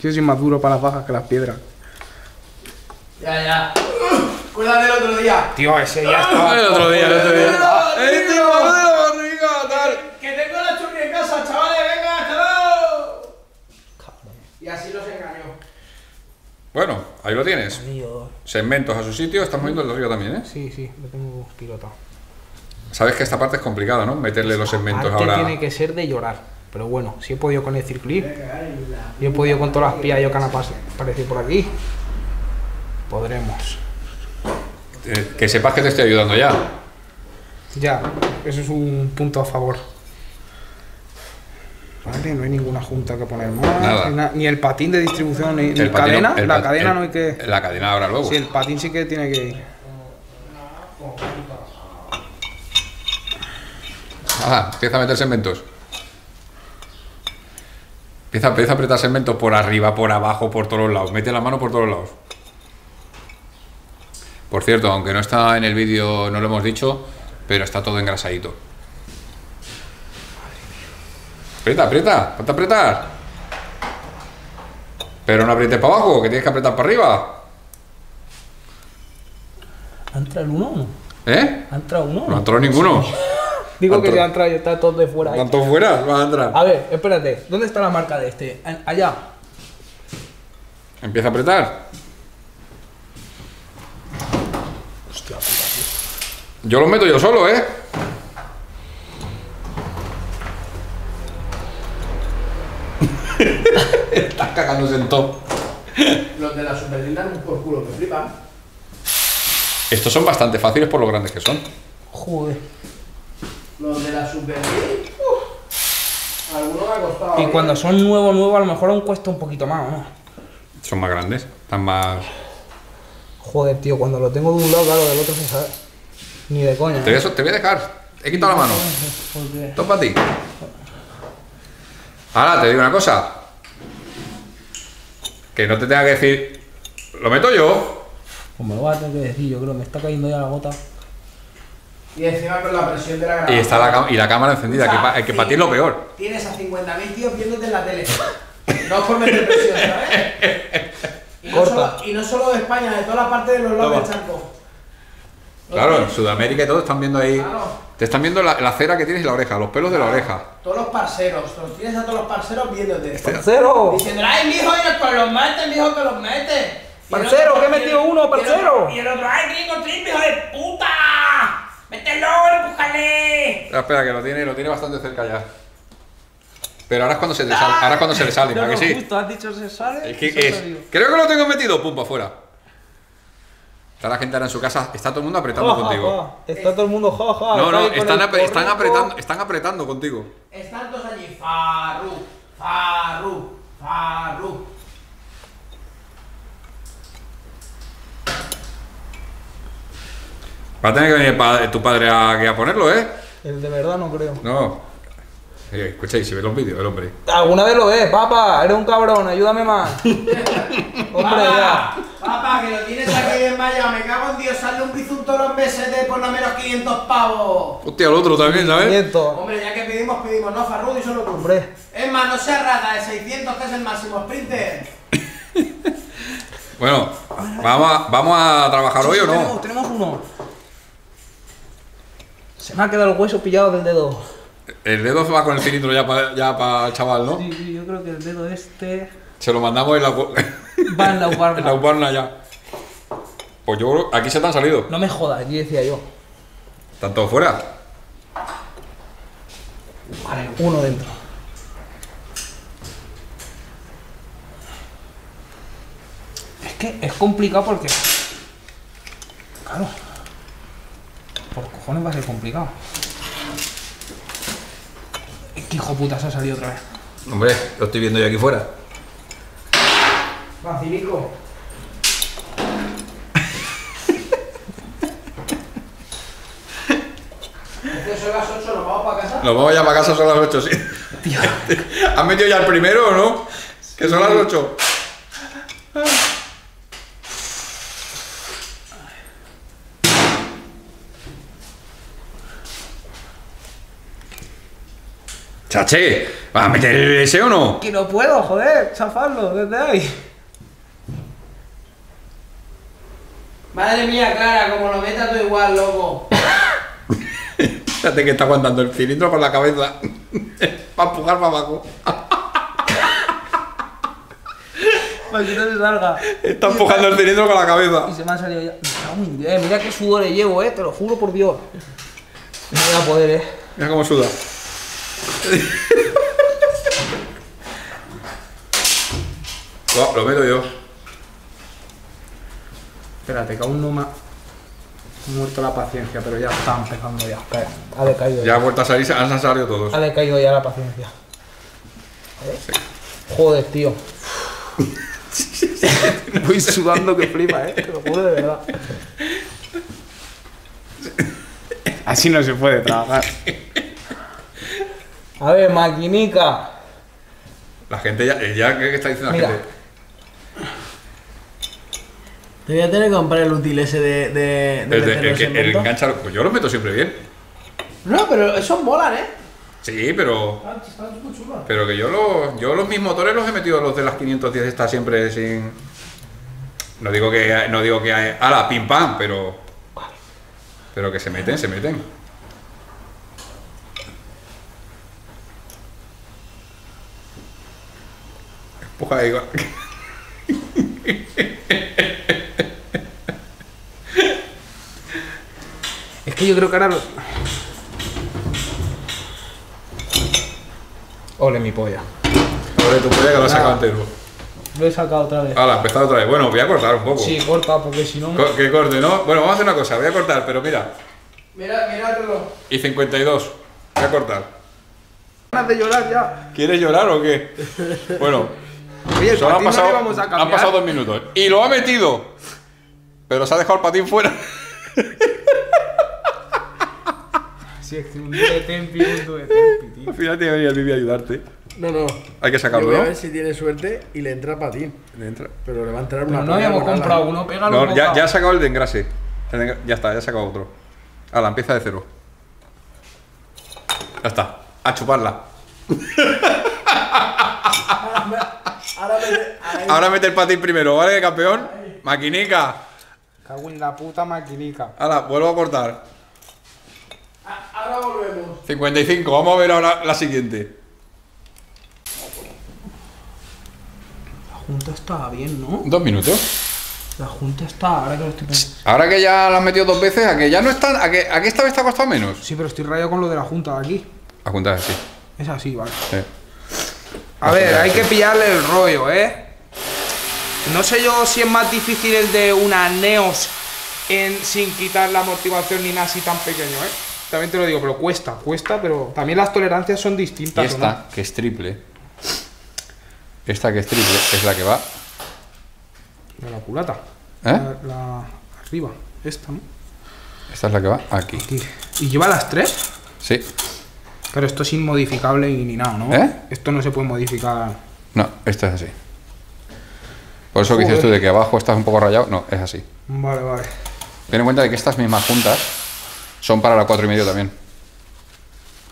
Yo soy más duro para las bajas que las piedras. Ya, ya. Cuídate el otro día. Tío, ese ya estaba... El otro día, el otro día. ¡Eh, ¡Eh, tío, vamos de la barriga, tal! Que tengo la churri en casa, chavales, venga, luego. Y así los engañó. Bueno, ahí lo tienes. Segmentos a su sitio, estamos viendo el de arriba también, ¿eh? Sí, sí, lo tengo pilotado. Sabes que esta parte es complicada, ¿no? Meterle los segmentos ahora. tiene que ser de llorar. Pero bueno, si he podido con el circulir, y he podido con todas las pías yo que han aparecido por aquí, podremos. Eh, que sepas que te estoy ayudando ya. Ya, eso es un punto a favor. Vale, no hay ninguna junta que poner más, Nada. ni, el patín de distribución, ni, El cadena. el la cadena el- no hay que. La cadena ahora luego. Sí, el patín sí que tiene que ir. Ajá, empieza a meter segmentos. Empieza, empieza a apretar segmentos por arriba, por abajo, por todos lados. Mete la mano por todos lados. Por cierto, aunque no está en el vídeo, no lo hemos dicho, pero está todo engrasadito. Aprieta, aprieta, ponte a apretar. Pero no aprietes para abajo, que tienes que apretar para arriba. ¿Ha entrado el uno? ¿Eh? ¿Ha entrado uno No entró ninguno. Digo que entrado. ya ha entrado y está todo de fuera. ahí. ¿Cuánto fuera? Va a entrar. A ver, espérate, ¿dónde está la marca de este? Allá. Empieza a apretar. Hostia, Yo los meto yo solo, ¿eh? Estás cagándose en todo. Los de la Super dan un por culo, que flipan. Estos son bastante fáciles por lo grandes que son. Joder. Los de la Super uff. Alguno me ha costado. Y cuando son nuevos, nuevos, a lo mejor aún cuesta un poquito más, ¿o ¿no? Son más grandes. Están más. Joder, tío, cuando lo tengo de un lado, claro, del otro se sabe. Ni de coña. Te voy a, te voy a dejar. He quitado la mano. Todo para ti. Ahora te digo una cosa. Que no te tenga que decir. Lo meto yo. Pues me lo voy a tener que decir, yo creo, me está cayendo ya la gota. Y encima con la presión de la Y grabación. está la, y la cámara encendida. Que, pa- que para ti es lo peor. Tienes a 50.000 tíos viéndote en la tele. No es por meter presión, ¿sabes? Y no, Corta. solo, y no solo de España, de toda la parte de los lados Toma. del charco. Claro, en Sudamérica y todo están viendo ahí. Claro. Te están viendo la, la cera que tienes y la oreja, los pelos de la oreja. Todos los parceros, los tienes a todos los parceros viéndote. Este- ¡Parcero! Diciendo, ay, mijo, y que los mete, mijo, que los mete. Y el Parcero, otro- que he metido uno, parcero. Y el otro, ay, gringo trip, hijo de puta. Mételo, empújale. Espera, espera, que lo tiene, lo tiene bastante cerca ya. Pero ahora es cuando se le sale, ahora es cuando se le sale, ¿a que sí? Justo has dicho se sale. Es que es. Creo que lo tengo metido, pum, para afuera. Está la gente ahora en su casa, está todo el mundo apretando ja, contigo. Está todo el mundo ja, ja. No, está no, están, apretando, están apretando contigo. Están todos allí. Farru, Farru, Farru. Va a tener que venir tu padre a, a ponerlo, ¿eh? El de verdad no creo. No. Eh, escucháis, si ve los vídeos, el hombre. Alguna vez lo ves, papá. Eres un cabrón, ayúdame más. Hombre, ya. Papá, papá, que lo tienes aquí desmayado. Me cago en Dios. Sale un bizum todos los meses de por lo menos 500 pavos. Hostia, el otro también, ¿sabes? Nieto. Hombre, ya que pedimos, pedimos. No, Farru, y solo tú. Hombre. Es más, no seas rata. De 600 que es el máximo sprinter. Bueno, ¿vamos a, ¿vamos a trabajar hoy o Tenemos, no? tenemos uno. Se me ha quedado el hueso pillado del dedo. El dedo va con el cilindro ya para ya pa el chaval, ¿no? Sí, sí, yo creo que el dedo este Se lo mandamos en la, va en la en la. Uparna ya. Pues yo creo- aquí se te han salido. No me jodas, allí decía yo. ¿Están todos fuera? Vale, uno dentro. Es que es complicado porque. Claro. Por cojones va a ser complicado. Que hijo puta se ha salido otra vez. Hombre, lo estoy viendo yo aquí fuera. Facilico. Entonces son las 8, nos vamos para casa. Nos vamos ya para casa, son las 8, sí. ¿Has metido ya el primero o no? Que son las 8. Chache, ¿vas a meter ese o no? Que no puedo, joder, chafarlo desde ahí. Madre mía, Clara, como lo metas tú igual, loco. Fíjate que está aguantando el cilindro con la cabeza para empujar para abajo. Para que no se salga. Está empujando el cilindro con la Y cabeza. se me ha salido ya. Eh, mira qué sudor le llevo, eh, te lo juro por Dios. No voy a poder, eh. Mira cómo suda. Lo- lo meto yo. Espérate, que aún no me ha muerto la paciencia, pero ya está empezando ya. Espera, ha decaído Ya ya. ha vuelto a salir, han salido todos. Ha decaído ya la paciencia. ¿Eh? Joder, tío. Voy sudando que flipa, eh. Te lo juro de verdad. Así no se puede trabajar. A ver, maquinica. La gente ya, ya ¿qué está diciendo la Mira. gente? Te voy a tener que comprar el útil ese de, de, de El, de- meterlo el que en el cemento. engancha, pues yo lo meto siempre bien. No, pero esos molan, ¿eh? Sí, pero. Pero que yo los, yo los mis motores los he metido los de las 510 está siempre sin. No digo que no digo que ala pim pam, pero pero que se meten, se meten. Empuja ahí. Es que yo creo que ahora lo... Ole mi polla. Ahora tu polla que lo has sacado entero. Lo he sacado otra vez. Hala, empezado otra vez. Bueno, voy a cortar un poco. Sí, corta, porque si no... Co- Que corte, ¿no? Bueno, vamos a hacer una cosa, voy a cortar, pero mira. Mira, mira. Y 52. Voy a cortar. ganas de llorar ya. ¿Quieres llorar o qué? Bueno, Oye, el han no pasado, a han pasado dos minutos. Y lo ha metido. Pero se ha dejado el patín fuera. Sí, es que un día de tempi, un día de tempi, tío. Al final tiene que venir el Vivi a ayudarte. No, no. Hay que Yo sacarlo, voy a ver si tiene suerte y le entra patín. Le entra. Pero le va a entrar Pero una no habíamos comprado uno, pégalo No, ya, ya ha sacado el de engrase. Ya está, ya ha sacado otro. Hala, empieza de cero. Ya está. A chuparla. Ahora mete-. Ahora mete el patín primero, ¿vale, campeón? Maquinica. Cago en la puta maquinica. Hala, vuelvo a cortar. Ahora volvemos. 55. Vamos a ver ahora la siguiente. La junta estaba bien, ¿no? Dos minutos. La junta está, ahora que lo estoy pensando. Ahora que ya la has metido dos veces, a que ya no están. A que, a que esta vez te ha costado menos. Sí, pero estoy rayado con lo de la junta de aquí. A juntar así. Es así, vale. Sí. A ver, hay que pillarle el rollo, ¿eh? No sé yo si es más difícil el de una Neos en, sin quitar la amortiguación ni nada así tan pequeño, ¿eh? También te lo digo, pero cuesta, cuesta, pero también las tolerancias son distintas. ¿o esta, que es triple. Esta que es triple es la que va. la culata. ¿Eh? La, la- arriba, esta, ¿no? Esta es la que va aquí. Aquí. ¿Y lleva las tres? Sí. Claro, esto es inmodificable y ni nada, ¿no? ¿Eh? Esto no se puede modificar. No, esta es así. Por eso que dices tú de que abajo estás un poco rayado. No, es así. Vale, vale. Ten en cuenta de que estas mismas juntas son para la cuatro y medio también.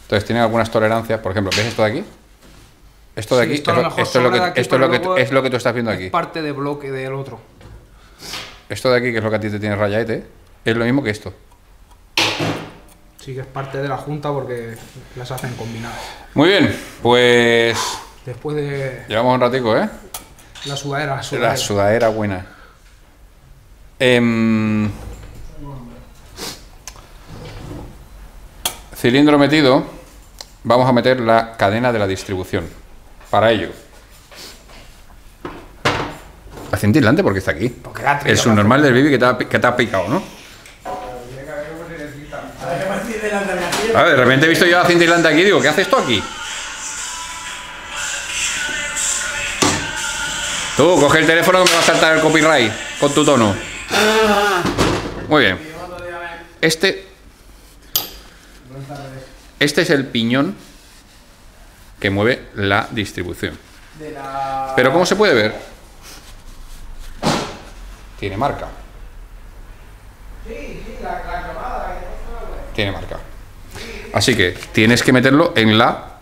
Entonces tienen algunas tolerancias. Por ejemplo, ¿ves esto de aquí? Esto de Sí, aquí, esto es lo esto es que, aquí, esto es lo pero que, luego es lo que tú estás viendo Es aquí. parte de bloque del otro. Esto de aquí, que es lo que a ti te tiene rayaete, es lo mismo que esto. Sí que es parte de la junta porque las hacen combinadas. Muy bien, pues Después de llevamos un ratico, ¿eh? la sudadera, la sudadera. La sudadera buena. Em, cilindro metido, vamos a meter la cadena de la distribución. Para ello. La cintilante porque está aquí. Porque El subnormal del Bibi que te ha, que te ha picado, ¿no? A ver, de repente he visto yo la cintilante aquí y digo, ¿qué haces tú aquí? Tú, coge el teléfono que me va a saltar el copyright con tu tono. Muy bien. Este. Este es el piñón que mueve la distribución. Pero ¿cómo se puede ver? Tiene marca. Tiene marca. Así que tienes que meterlo en la.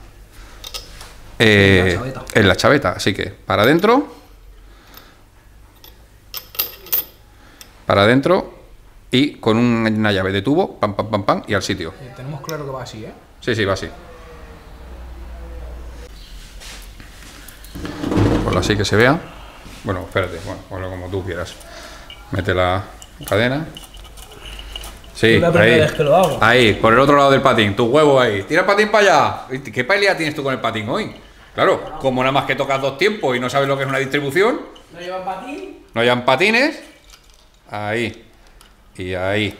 eh, en la chaveta. Así que para adentro. Para adentro. Y con un- una llave de tubo. Pam, pam, pam, pam. Y al sitio. Eh, Tenemos claro que va así, ¿eh? Sí, sí, va así. Ponlo así que se vea. Bueno, espérate, bueno, ponlo como tú quieras. Mete la cadena. Sí, Es la primera ahí. vez que lo hago. Ahí, por el otro lado del patín, tu huevo ahí. Tira el patín para allá. ¿Qué pelea tienes tú con el patín hoy? Claro, como nada más que tocas dos tiempos y no sabes lo que es una distribución, ¿No llevan patín? no hayan patines. Ahí. Y ahí.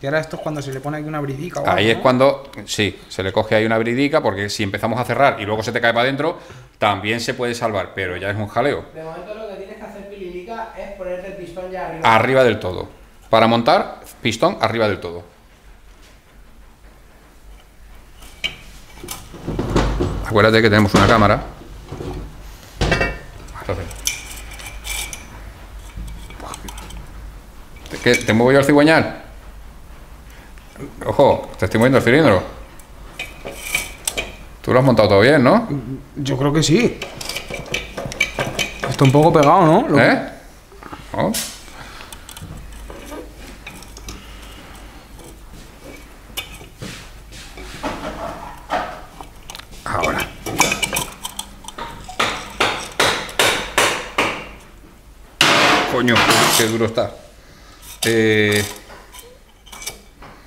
Y ahora esto es cuando se le pone aquí una bridica o Ahí algo, es ¿no? cuando, sí, se le coge ahí una bridica, porque si empezamos a cerrar y luego se te cae para adentro, también se puede salvar, pero ya es un jaleo. De momento lo que tienes que hacer, Pililica, es ponerte el pistón ya arriba. Arriba del todo. Para montar, pistón arriba del todo. Acuérdate que tenemos una cámara. ¿Qué? ¿Te muevo yo el cigüeñal? Ojo, te estoy moviendo el cilindro. Tú lo has montado todo bien, ¿no? Yo creo que sí. Está un poco pegado, ¿no? ¿Eh? Oh. Ahora. Coño, qué duro está. Eh,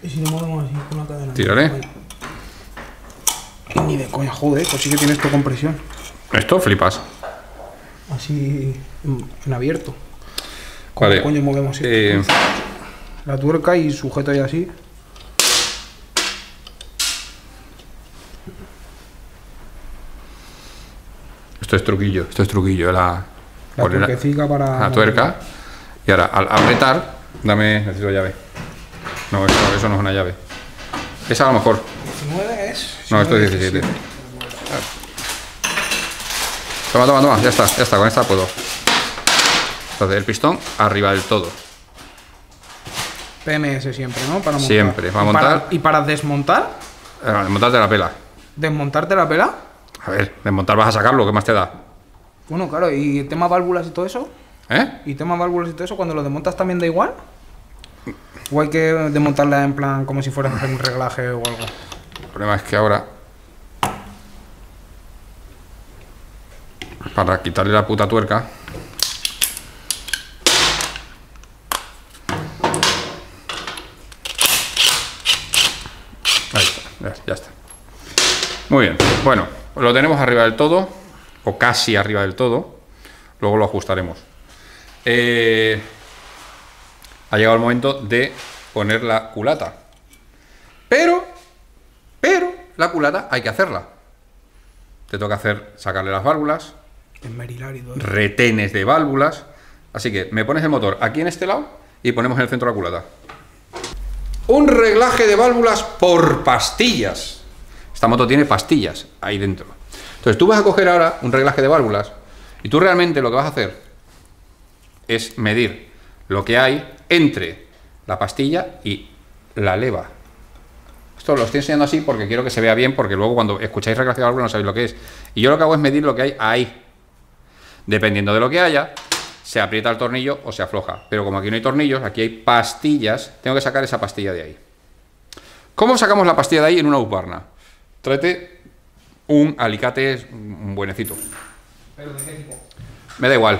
¿Y si le movemos así con la cadena? Tírale. Ni de coña, joder, pues sí que tiene esto compresión. esto flipas. Así en abierto. ¿Cómo Vale. coño movemos? Eh, La tuerca y sujeto ahí así. Esto es truquillo, esto es truquillo. La, La poner la- tuerquecica para... la tuerca. Y ahora, al apretar, dame, necesito llave. No, eso, eso no es una llave. Esa a lo mejor. 19 es... No, esto es 17. Toma, toma, toma, ya está, ya está, con esta puedo. Entonces, el pistón arriba del todo. PMS siempre, ¿no? Para montar. Siempre, para ¿Y montar. ¿Y para desmontar? Eh, Desmontarte la pela. ¿Desmontarte la pela? A ver, desmontar vas a sacarlo, ¿qué más te da? Bueno, claro, ¿y tema válvulas y todo eso? ¿Eh? ¿Y tema válvulas y todo eso? Cuando lo desmontas también da igual? ¿O hay que desmontarla en plan como si fuera a hacer un reglaje o algo? El problema es que ahora. Para quitarle la puta tuerca. Ahí está, ya está. Muy bien, bueno, lo tenemos arriba del todo. o casi arriba del todo. Luego lo ajustaremos. Eh, ha llegado el momento de poner la culata. Pero, pero, la culata hay que hacerla. Te toca hacer, sacarle las válvulas, y todo. retenes de válvulas. Así que me pones el motor aquí en este lado y ponemos en el centro la culata. Un reglaje de válvulas por pastillas. Esta moto tiene pastillas ahí dentro. Entonces tú vas a coger ahora un reglaje de válvulas y tú realmente lo que vas a hacer es medir lo que hay entre la pastilla y la leva. Esto lo estoy enseñando así porque quiero que se vea bien, porque luego cuando escucháis reglaje de válvulas no sabéis lo que es. Y yo lo que hago es medir lo que hay ahí. Dependiendo de lo que haya, se aprieta el tornillo o se afloja. Pero como aquí no hay tornillos, aquí hay pastillas, tengo que sacar esa pastilla de ahí. ¿Cómo sacamos la pastilla de ahí en una Husqvarna? Tráete un alicate un buenecito. ¿Pero de qué tipo? Me da igual.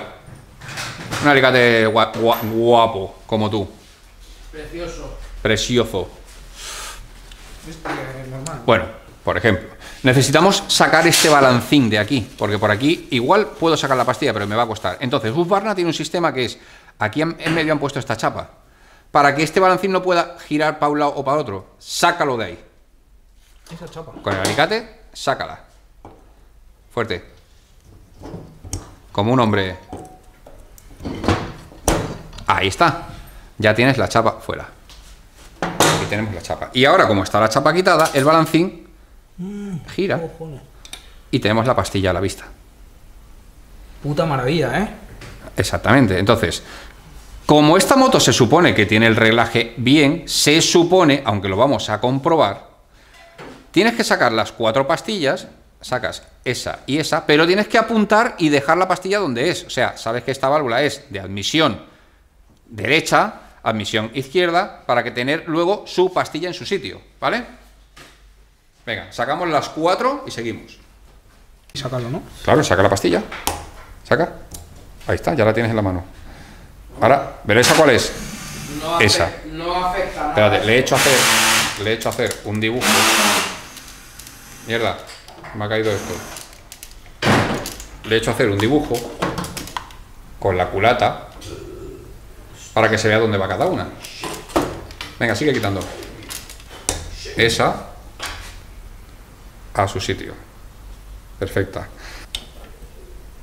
Un alicate gua- gua- guapo, como tú. Precioso. Precioso. Este es normal. Bueno, por ejemplo, necesitamos sacar este balancín de aquí, porque por aquí igual puedo sacar la pastilla, pero me va a costar. Entonces, Husqvarna tiene un sistema que es, aquí en en medio han puesto esta chapa, para que este balancín no pueda girar para un lado o para otro. Sácalo de ahí. Esa chapa. Con el alicate, sácala. Fuerte. Como un hombre. Ahí está. Ya tienes la chapa fuera. Aquí tenemos la chapa. Y ahora, como está la chapa quitada, el balancín gira Cojones. y tenemos la pastilla a la vista. Puta maravilla, ¿eh? Exactamente. Entonces, como esta moto se supone que tiene el reglaje bien, se supone, aunque lo vamos a comprobar, tienes que sacar las cuatro pastillas, sacas esa y esa, pero tienes que apuntar y dejar la pastilla donde es. O sea, sabes que esta válvula es de admisión derecha, admisión izquierda, para que tener luego su pastilla en su sitio, ¿vale? Venga, sacamos las cuatro y seguimos. Y sacarlo, ¿no? Claro, saca la pastilla. Saca. Ahí está, ya la tienes en la mano. Ahora, ¿veréis a cuál es? No Esa. afecta, no afecta nada. Espérate, le he hecho a hacer. Le he hecho a hacer un dibujo. Mierda, me ha caído esto. Le he hecho hacer un dibujo con la culata para que se vea dónde va cada una. Venga, sigue quitando. Esa a su sitio. Perfecta.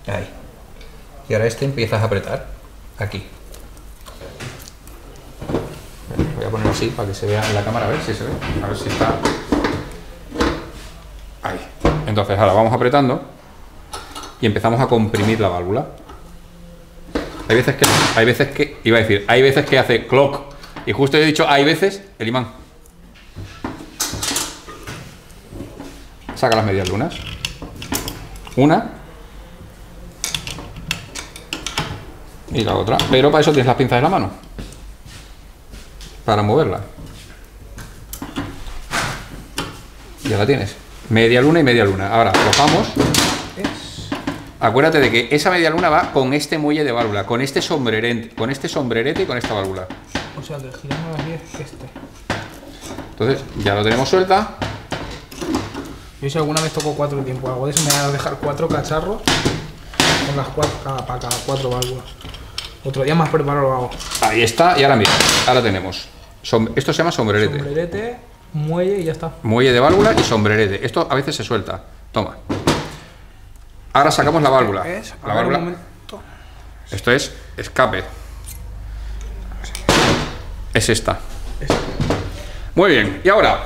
Ahí. Y ahora este empiezas a apretar aquí. Voy a poner así para que se vea en la cámara, a ver si se ve. A ver si está. Ahí. Entonces ahora vamos apretando y empezamos a comprimir la válvula. Hay veces que. Hay veces que. Iba a decir, hay veces que hace clock. Y justo he dicho, hay veces el imán. Saca las medias lunas. Una. Y la otra. Pero para eso tienes las pinzas en la mano para moverla. Ya la tienes. Media luna y media luna. Ahora, aflojamos. Acuérdate de que esa media luna va con este muelle de válvula, con este sombrerete, con este sombrerete y con esta válvula. O sea, que girando las 10 este. Entonces, ya lo tenemos suelta. Yo si alguna vez toco cuatro tiempo algo de eso, me van a dejar cuatro cacharros con las cuatro, cada, para cada cuatro válvulas. Otro día más preparado lo hago. Ahí está. Y ahora mira, ahora tenemos. som- esto se llama sombrerete. Sombrerete, muelle y ya está. Muelle de válvula y sombrerete. Esto a veces se suelta. Toma. Ahora sacamos la válvula. ¿Ves? A La válvula. momento. Esto es escape. Es esta. Muy bien. Y ahora,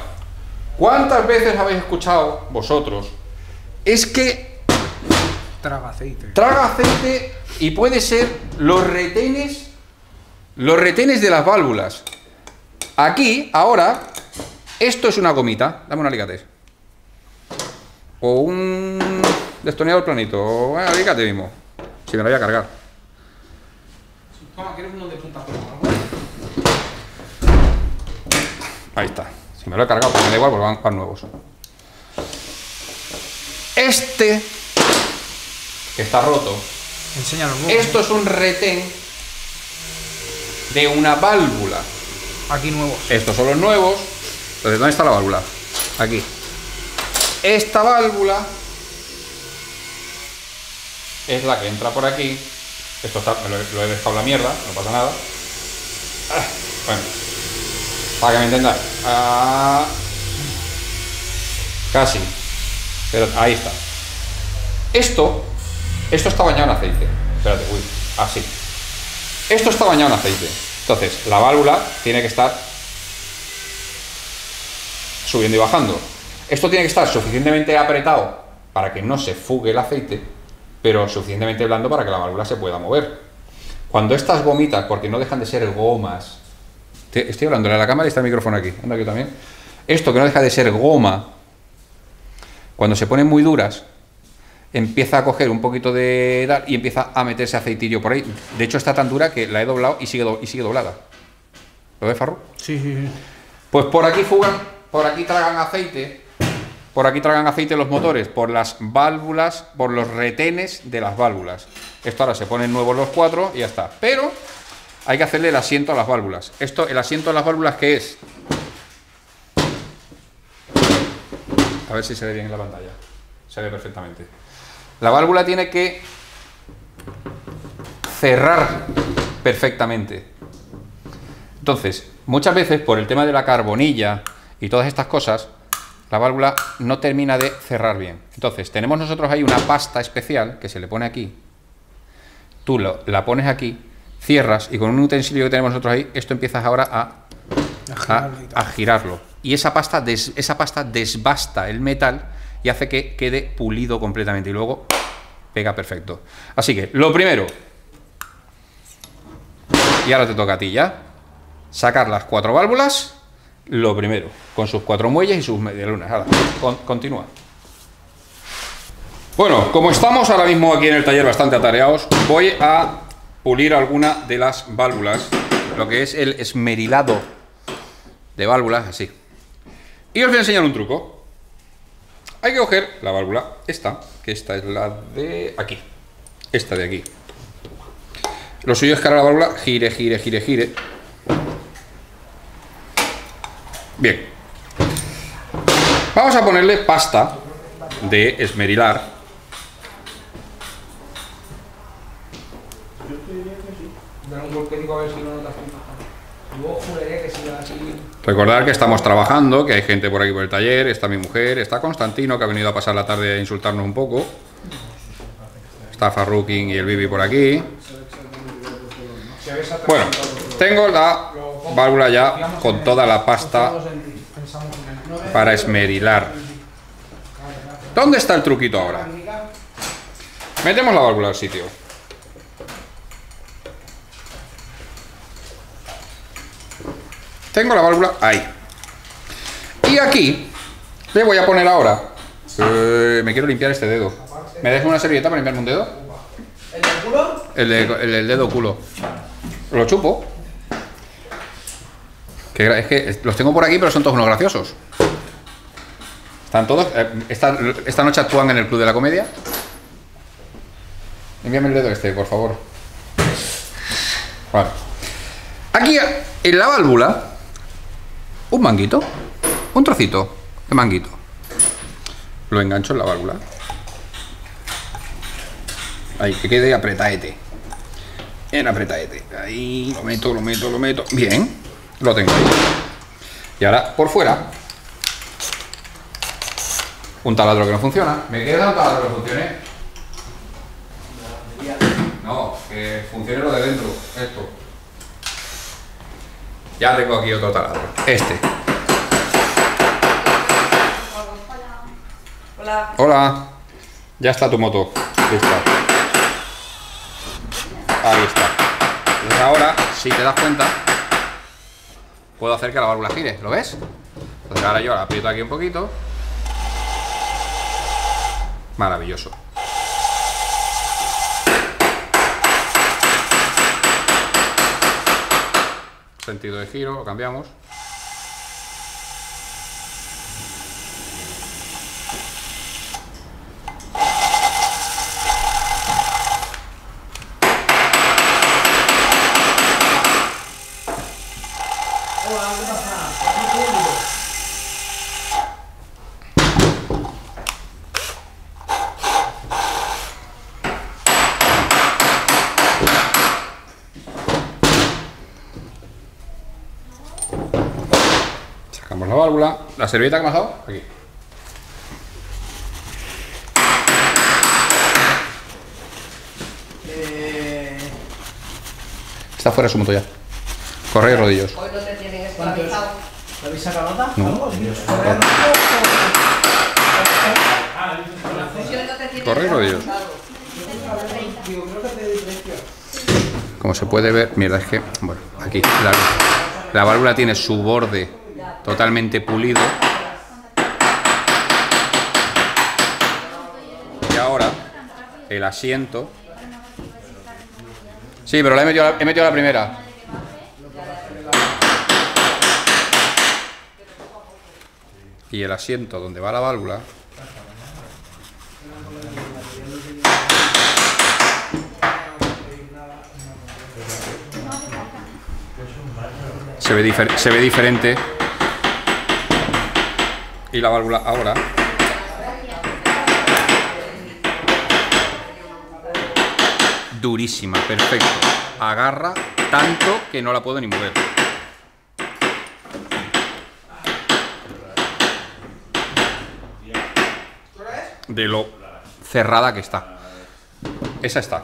¿cuántas veces habéis escuchado vosotros? Es que Traga aceite. traga aceite y puede ser los retenes, los retenes de las válvulas. Aquí, ahora, esto es una gomita. Dame un alicate. O un destornillador planito. O un alicate mismo. Si me lo voy a cargar. Toma, ¿quieres uno de punta Ahí está. Si me lo he cargado, pues me da igual, porque van, van nuevos. Este está roto. Enséñalo. Esto es un retén de una válvula. Aquí nuevos. Estos son los nuevos. Entonces, ¿dónde está la válvula? Aquí. Esta válvula es la que entra por aquí. Esto está, lo, lo he dejado la mierda, no pasa nada. Bueno, para que me entendáis. Ah, casi. Pero ahí está. Esto, esto está bañado en aceite. Espérate, uy, así. Esto está bañado en aceite. Entonces, la válvula tiene que estar subiendo y bajando. Esto tiene que estar suficientemente apretado para que no se fugue el aceite, pero suficientemente blando para que la válvula se pueda mover. Cuando estas gomitas, porque no dejan de ser gomas, te- estoy hablando de la cámara y está el micrófono aquí, anda aquí también. Esto que no deja de ser goma, cuando se ponen muy duras, empieza a coger un poquito de tal y empieza a meterse aceitillo por ahí. De hecho, está tan dura que la he doblado y sigue, do- y sigue doblada. ¿Lo ves, Farro? Sí, sí, sí. Pues por aquí fugan, por aquí tragan aceite, por aquí tragan aceite los motores, por las válvulas, por los retenes de las válvulas. Esto ahora se ponen nuevos los cuatro y ya está. Pero hay que hacerle el asiento a las válvulas. Esto, el asiento a las válvulas, ¿qué es? A ver si se ve bien en la pantalla. Se ve perfectamente. La válvula tiene que cerrar perfectamente. Entonces, muchas veces por el tema de la carbonilla y todas estas cosas, la válvula no termina de cerrar bien. Entonces, tenemos nosotros ahí una pasta especial que se le pone aquí. Tú lo- la pones aquí, cierras y con un utensilio que tenemos nosotros ahí, esto empiezas ahora a, a, a girarlo. Y esa pasta, des- esa pasta desbasta el metal y hace que quede pulido completamente. Y luego pega perfecto. Así que, lo primero, y ahora te toca a ti ya, sacar las cuatro válvulas, lo primero, con sus cuatro muelles y sus medialunas. Ahora, con- continúa. Bueno, como estamos ahora mismo aquí en el taller bastante atareados, voy a pulir alguna de las válvulas, lo que es el esmerilado de válvulas, así. Y os voy a enseñar un truco. Hay que coger la válvula, esta, que esta es la de aquí, esta de aquí. Lo suyo es que ahora la válvula gire, gire, gire, gire. Bien. Vamos a ponerle pasta de esmerilar. Recordar que estamos trabajando, que hay gente por aquí por el taller, está mi mujer, está Constantino que ha venido a pasar la tarde a insultarnos un poco. Está Farrukin y el Bibi por aquí. Bueno, tengo la válvula ya con toda la pasta para esmerilar. ¿Dónde está el truquito ahora? Metemos la válvula al sitio. Tengo la válvula ahí. Y aquí le voy a poner ahora. eh, me quiero limpiar este dedo. ¿Me dejas una servilleta para limpiarme un dedo? ¿El del culo? El, de- el del dedo culo. Lo chupo. Es que los tengo por aquí, pero son todos unos graciosos. Están todos. eh, esta, esta noche actúan en el Club de la Comedia. Envíame el dedo este, por favor. Aquí en la válvula, un manguito, un trocito de manguito. Lo engancho en la válvula. Ahí, que quede apretadete. En apretadete. Ahí, lo meto, lo meto, lo meto. Bien, lo tengo ahí. Y ahora, por fuera, un taladro que no funciona. ¿Me queda un taladro que funcione? No, que funcione lo de dentro. Esto. Ya tengo aquí otro taladro. Este. Hola. Hola. Ya está tu moto. Lista. Ahí está. Entonces ahora, si te das cuenta, puedo hacer que la válvula gire. ¿Lo ves? Entonces ahora yo la aprieto aquí un poquito. Maravilloso. Sentido de giro, lo cambiamos. La servilleta que me has dado, aquí. Eh, Está fuera su moto ya. Corre y rodillos. Hoy no te tienen esclavizado. ¿Lo habéis sacado nota? No. Corre y rodillos. Como se puede ver, mierda, es que, bueno, aquí, la, la válvula tiene su borde totalmente pulido. Y ahora, el asiento. Sí, pero la he metido, la- primera. Y el asiento donde va la válvula se ve, se ve diferente. Y la válvula ahora. Durísima, perfecto. Agarra tanto que no la puedo ni mover. De lo cerrada que está. Esa está.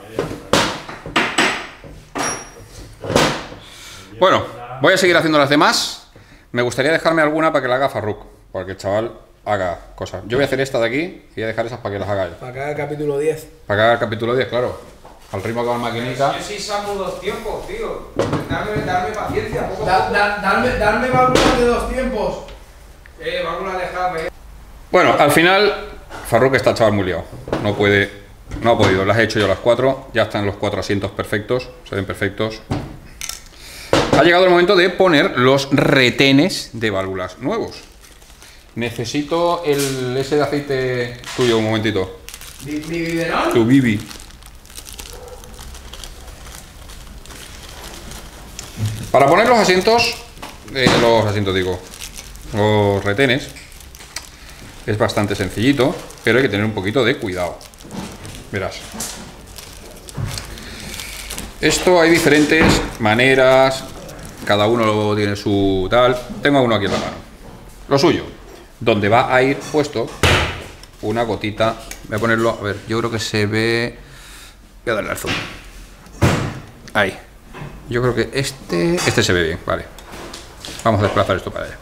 Bueno, voy a seguir haciendo las demás. Me gustaría dejarme alguna para que la haga Farruk, para que el chaval haga cosas. Yo voy a hacer esta de aquí y voy a dejar esas para que las haga él. Para acá el capítulo 10. Para que haga el capítulo 10, claro. Al ritmo que va la maquinita. Yo sí saco dos tiempos, tío. Darme, darme paciencia, poco Da- darme, darme válvulas de dos tiempos. Eh, válvula de escape. Bueno, al final, Farruk está el chaval muy liado. No puede, no ha podido. Las he hecho yo las cuatro. Ya están los cuatro asientos perfectos. Se ven perfectos. Ha llegado el momento de poner los retenes de válvulas nuevos. Necesito el ese de aceite tuyo un momentito. Mi, mi biberón. Tu bibi. Para poner los asientos, eh, los asientos digo, los retenes, es bastante sencillito, pero hay que tener un poquito de cuidado. Verás. Esto hay diferentes maneras, cada uno tiene su tal. Tengo uno aquí en la mano. Lo suyo, donde va a ir puesto una gotita. Voy a ponerlo, a ver, yo creo que se ve. Voy a darle al zoom. Ahí. Yo creo que este. Este se ve bien, vale. Vamos a desplazar esto para allá.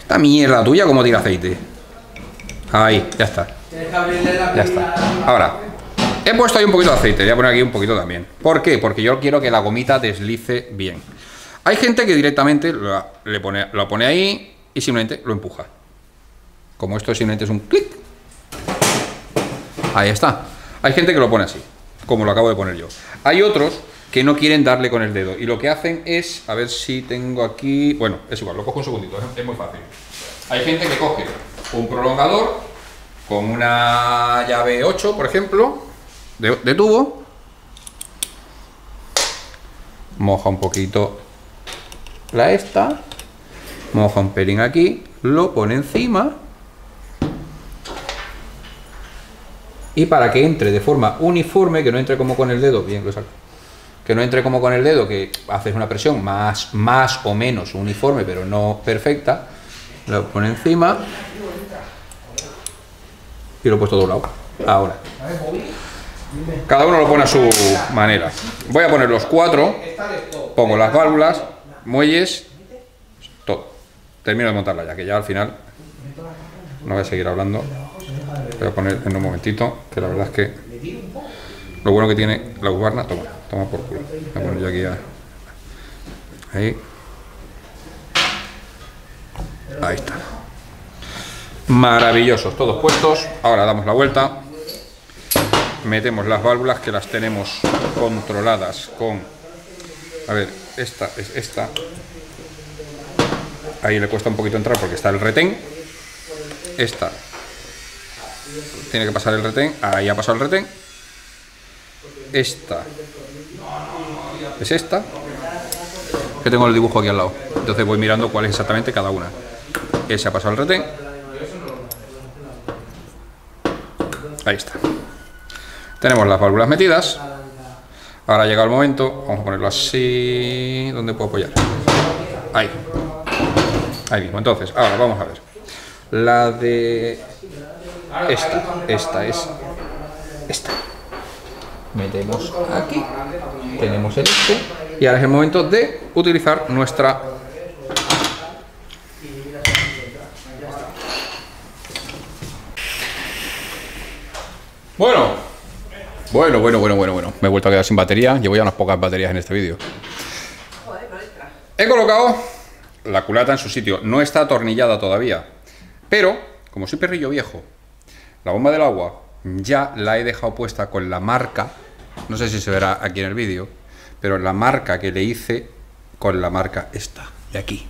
Esta mierda tuya, como tira aceite. Ahí, ya está. Ya está. Ahora, he puesto ahí un poquito de aceite, voy a poner aquí un poquito también. ¿Por qué? Porque yo quiero que la gomita deslice bien. Hay gente que directamente lo, le pone, pone ahí y simplemente lo empuja. Como esto simplemente es un clic. Ahí está. Hay gente que lo pone así, como lo acabo de poner yo. Hay otros que no quieren darle con el dedo y lo que hacen es, a ver si tengo aquí, bueno, es igual, lo cojo un segundito, es- muy fácil. Hay gente que coge un prolongador con una llave 8, por ejemplo, de tubo, moja un poquito la esta, moja un pelín aquí, lo pone encima y para que entre de forma uniforme, que no entre como con el dedo, bien, lo saco, que no entre como con el dedo, que haces una presión más, más o menos uniforme, pero no perfecta, lo pone encima y lo he puesto doblado. Ahora. Cada uno lo pone a su manera. Voy a poner los cuatro, pongo las válvulas, muelles, todo. Termino de montarla ya, que ya al final no voy a seguir hablando. Voy a poner en un momentito, que la verdad es que lo bueno que tiene la Husqvarna, toma, toma por culo. Aquí. Ahí. Ahí está. Maravillosos, todos puestos. Ahora damos la vuelta. Metemos las válvulas que las tenemos controladas con... A ver, esta es esta. Ahí le cuesta un poquito entrar porque está el retén. Esta tiene que pasar el retén. Ahí ha pasado el retén. Esta es esta. Que tengo el dibujo aquí al lado. Entonces voy mirando cuál es exactamente cada una. Ese ha pasado el retén. Ahí está. Tenemos las válvulas metidas. Ahora ha llegado el momento. Vamos a ponerlo así. ¿Dónde puedo apoyar? Ahí. Ahí mismo. Entonces, ahora vamos a ver. La de... Esta. Esta es... Esta. Metemos aquí. Tenemos el este. Y ahora es el momento de utilizar nuestra... Bueno, bueno, bueno, bueno, bueno, bueno. Me he vuelto a quedar sin batería. Llevo ya unas pocas baterías en este vídeo. He colocado la culata en su sitio. No está atornillada todavía. Pero, como soy perrillo viejo, la bomba del agua ya la he dejado puesta con la marca. No sé si se verá aquí en el vídeo. Pero la marca que le hice con la marca esta, de aquí.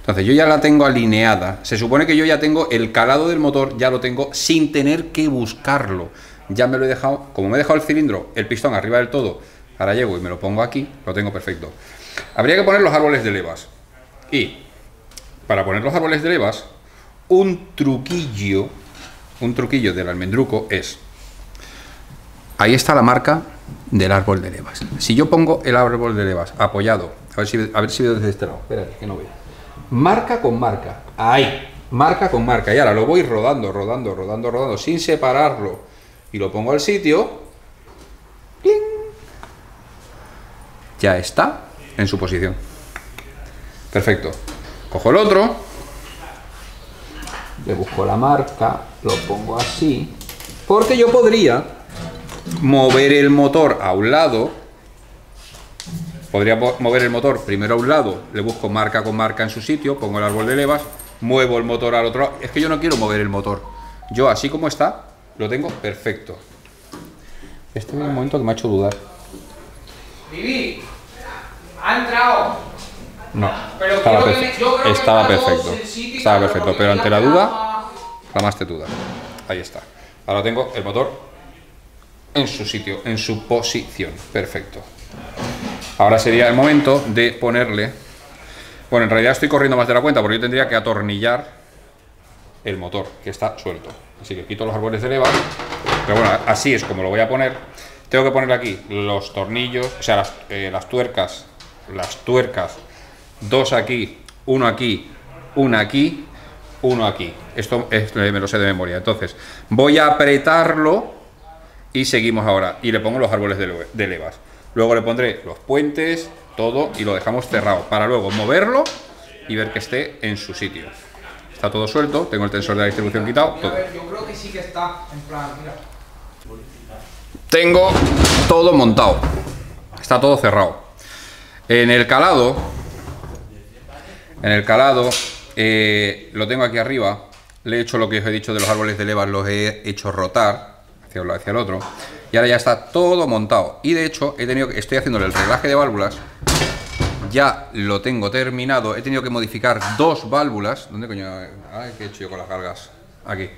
Entonces yo ya la tengo alineada. Se supone que yo ya tengo el calado del motor, ya lo tengo sin tener que buscarlo ya me lo he dejado, como me he dejado el cilindro, el pistón arriba del todo, ahora llego y me lo pongo aquí, lo tengo perfecto. Habría que poner los árboles de levas. Y para poner los árboles de levas, un truquillo, un truquillo del almendruco es, ahí está la marca del árbol de levas. Si yo pongo el árbol de levas apoyado, a ver si, a ver si veo desde este lado, espérate, que no veo. Marca con marca, ahí, marca con marca, y ahora lo voy rodando, rodando, rodando, rodando, sin separarlo y lo pongo al sitio, ya está en su posición. Perfecto. Cojo el otro, le busco la marca, lo pongo así, porque yo podría mover el motor a un lado, podría mover el motor primero a un lado, le busco marca con marca en su sitio, pongo el árbol de levas, muevo el motor al otro lado. Es que yo no quiero mover el motor. Yo así como está, lo tengo perfecto. Este es un momento que me ha hecho dudar. Vivi, ha entrado. No, Pero estaba, creo que- perfecto. yo creo que estaba perfecto. Estaba perfecto, pero ante la duda, la más tetuda. Ahí está. Ahora tengo el motor en su sitio, en su posición. Perfecto. Ahora sería el momento de ponerle... Bueno, en realidad estoy corriendo más de la cuenta porque yo tendría que atornillar el motor, que está suelto. Así que quito los árboles de leva. Pero bueno, así es como lo voy a poner. Tengo que ponerle aquí los tornillos, o sea, las, eh, tuercas, las tuercas, dos aquí, uno aquí, una aquí, uno aquí. Esto es- me lo sé de memoria. Entonces, voy a apretarlo y seguimos ahora. Y le pongo los árboles de levas. Luego le pondré los puentes, todo, y lo dejamos cerrado. Para luego moverlo y ver que esté en su sitio. Está todo suelto, tengo el tensor de la distribución quitado, todo. ver, yo creo que sí que está. En plan, mira. Tengo todo montado. Está todo cerrado. En el calado, en el calado, eh, lo tengo aquí arriba. Le he hecho lo que os he dicho de los árboles de levas, los he hecho rotar hacia un lado hacia el otro. Y ahora ya está todo montado. Y de hecho, he tenido estoy haciendo el reglaje de válvulas. Ya lo tengo terminado. He tenido que modificar dos válvulas. ¿Dónde coño? Ay, ¿qué he hecho yo con las cargas? Aquí.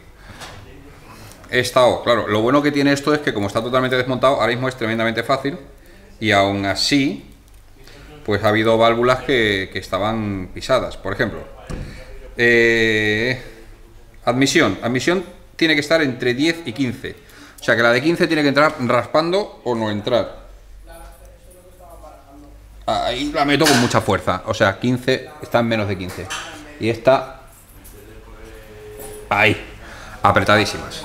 He estado, claro, lo bueno que tiene esto es que como está totalmente desmontado, ahora mismo es tremendamente fácil y aún así, pues ha habido válvulas que, estaban pisadas. Por ejemplo, eh, admisión. Admisión tiene que estar entre 10 y 15. O sea que la de 15 tiene que entrar raspando o no entrar. Ahí la meto con mucha fuerza. O sea, 15 está en menos de 15. Y esta... Ahí. Apretadísimas.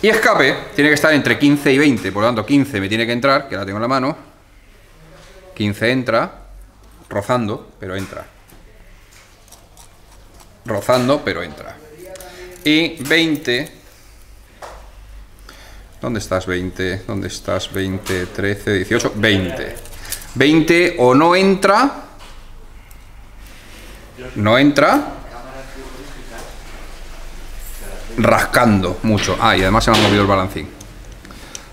Y escape tiene que estar entre 15 y 20, por lo tanto 15 me tiene que entrar, que la tengo en la mano. 15 entra, rozando, pero entra. Rozando, pero entra. Y 20... ¿Dónde estás 20? ¿Dónde estás 20, 13, 18? 20. 20 o no entra. No entra. rascando mucho. Ah, y además se me ha movido el balancín.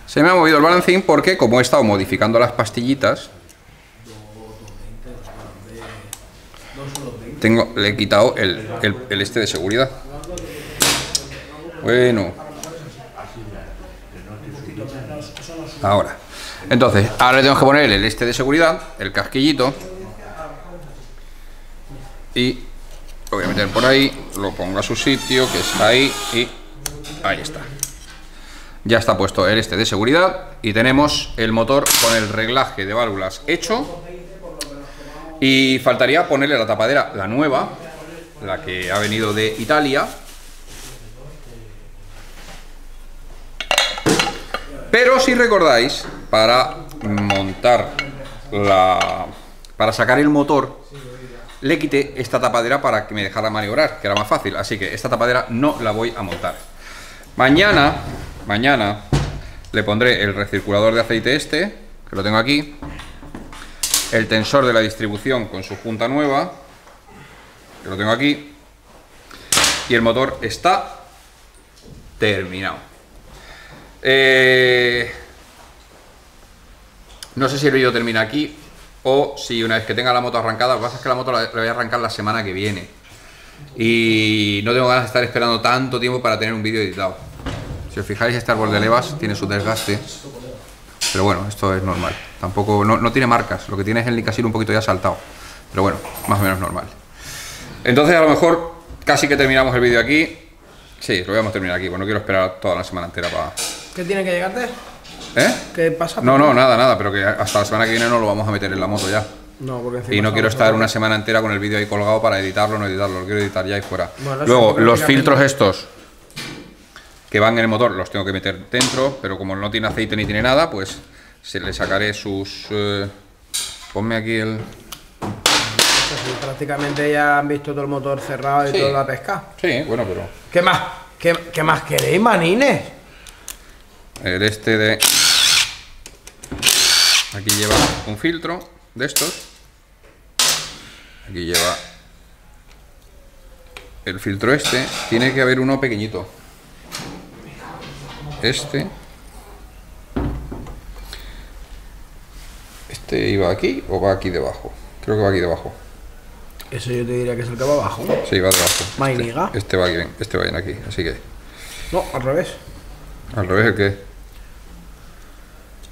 Se me ha movido el balancín porque como he estado modificando las pastillitas, tengo, le he quitado el, el- el este de seguridad. Bueno. Ahora. Entonces, ahora le tengo que poner el este de seguridad, el casquillito. Y lo voy a meter por ahí, lo pongo a su sitio, que es ahí, y ahí está. Ya está puesto el este de seguridad y tenemos el motor con el reglaje de válvulas hecho. Y faltaría ponerle la tapadera, la nueva, la que ha venido de Italia. Pero si recordáis, para montar la... para sacar el motor, le quité esta tapadera para que me dejara maniobrar, que era más fácil. Así que esta tapadera no la voy a montar. Mañana, mañana, le pondré el recirculador de aceite este, que lo tengo aquí. El tensor de la distribución con su junta nueva, que lo tengo aquí. Y el motor está terminado. Eh, no sé si el vídeo termina aquí o si una vez que tenga la moto arrancada, lo que pasa es que la moto la, voy a arrancar la semana que viene. Y no tengo ganas de estar esperando tanto tiempo para tener un vídeo editado. Si os fijáis, este árbol de levas tiene su desgaste. Pero bueno, esto es normal. Tampoco, no, no tiene marcas. Lo que tiene es el Nicasil un poquito ya saltado. Pero bueno, más o menos normal. Entonces a lo mejor casi que terminamos el vídeo aquí. Sí, lo vamos a terminar aquí. Bueno, no quiero esperar toda la semana entera para... ¿Qué tiene que llegarte? ¿Eh? ¿Qué pasa? No, no, nada, nada. Pero que hasta la semana que viene no lo vamos a meter en la moto ya. No, porque Y no quiero estar una semana entera con el vídeo ahí colgado para editarlo, no editarlo, lo quiero editar ya y fuera. Bueno, Luego, los filtros estos que van en el motor los tengo que meter dentro, pero como no tiene aceite ni tiene nada, pues se le sacaré sus... eh, ponme aquí el... Sí, prácticamente ya han visto todo el motor cerrado y Sí. toda la pesca. Sí, bueno, pero... ¿Qué más? ¿Qué, qué más queréis, manines? El este de... Aquí lleva un filtro de estos. Aquí lleva el filtro este. Tiene que haber uno pequeñito. Este. Este iba aquí o va aquí debajo. Creo que va aquí debajo. Eso yo te diría que es el que va abajo. Sí, va debajo. Mainiga. Este, este va bien, este va bien aquí. Así que, No, al revés. al revés el que...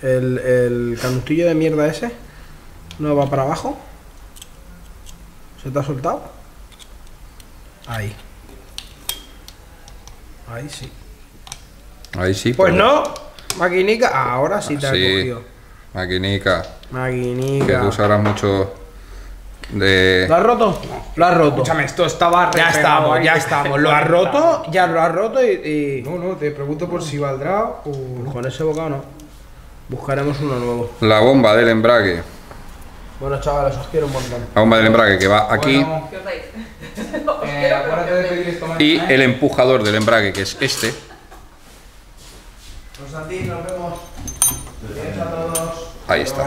El, el canustillo de mierda ese no va para abajo. ¿Se te ha soltado? Ahí. Ahí sí. Ahí sí. Pues pero- no, maquinica. Ahora sí te ha Sí, cogido. maquinica. Que Maquinica. tú sabrás mucho de... ¿Lo has roto? Lo has roto. Escúchame, esto estaba re Ya estamos, ahí. ya estamos. Lo has roto, ya lo has roto y, y- No, no, te pregunto por si valdrá o. Pues con ese bocado no. Buscaremos uno nuevo. La bomba del embrague. Bueno, chavales, os quiero un montón. La bomba del embrague que va aquí. Bueno, eh, acuérdate de pedir esto mañana. Y ¿eh? el empujador del embrague, que es este. Constantín, nos vemos. A todos. Ahí está.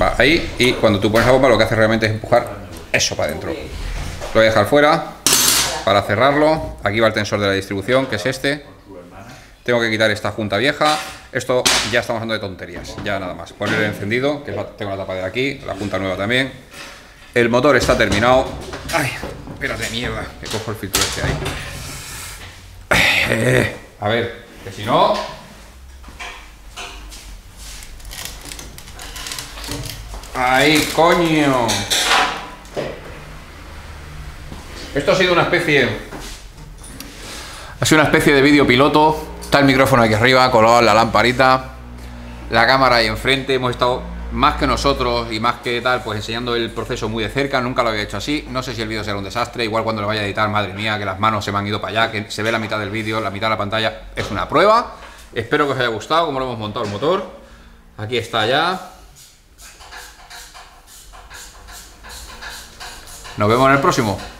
Va ahí. Y cuando tú pones la bomba, lo que hace realmente es empujar eso para adentro. Lo voy a dejar fuera para cerrarlo. Aquí va el tensor de la distribución, que es este. Tengo que quitar esta junta vieja. Esto ya estamos hablando de tonterías, ya nada más. Poner el encendido, que tengo la tapadera aquí, la junta nueva también. El motor está terminado. Ay, espérate, mierda, que cojo el filtro este ahí. Eh, a ver, que si no. Ahí, coño. Esto ha sido una especie. Ha sido una especie de vídeo piloto. El micrófono aquí arriba, en la lamparita. La cámara ahí enfrente. Hemos estado más que nosotros y más que tal, pues enseñando el proceso muy de cerca. Nunca lo había hecho así. No sé si el vídeo será un desastre. Igual cuando lo vaya a editar, madre mía, que las manos se me han ido para allá, que se ve la mitad del vídeo, la mitad de la pantalla. Es una prueba. Espero que os haya gustado cómo lo hemos montado el motor. Aquí está ya. Nos vemos en el próximo.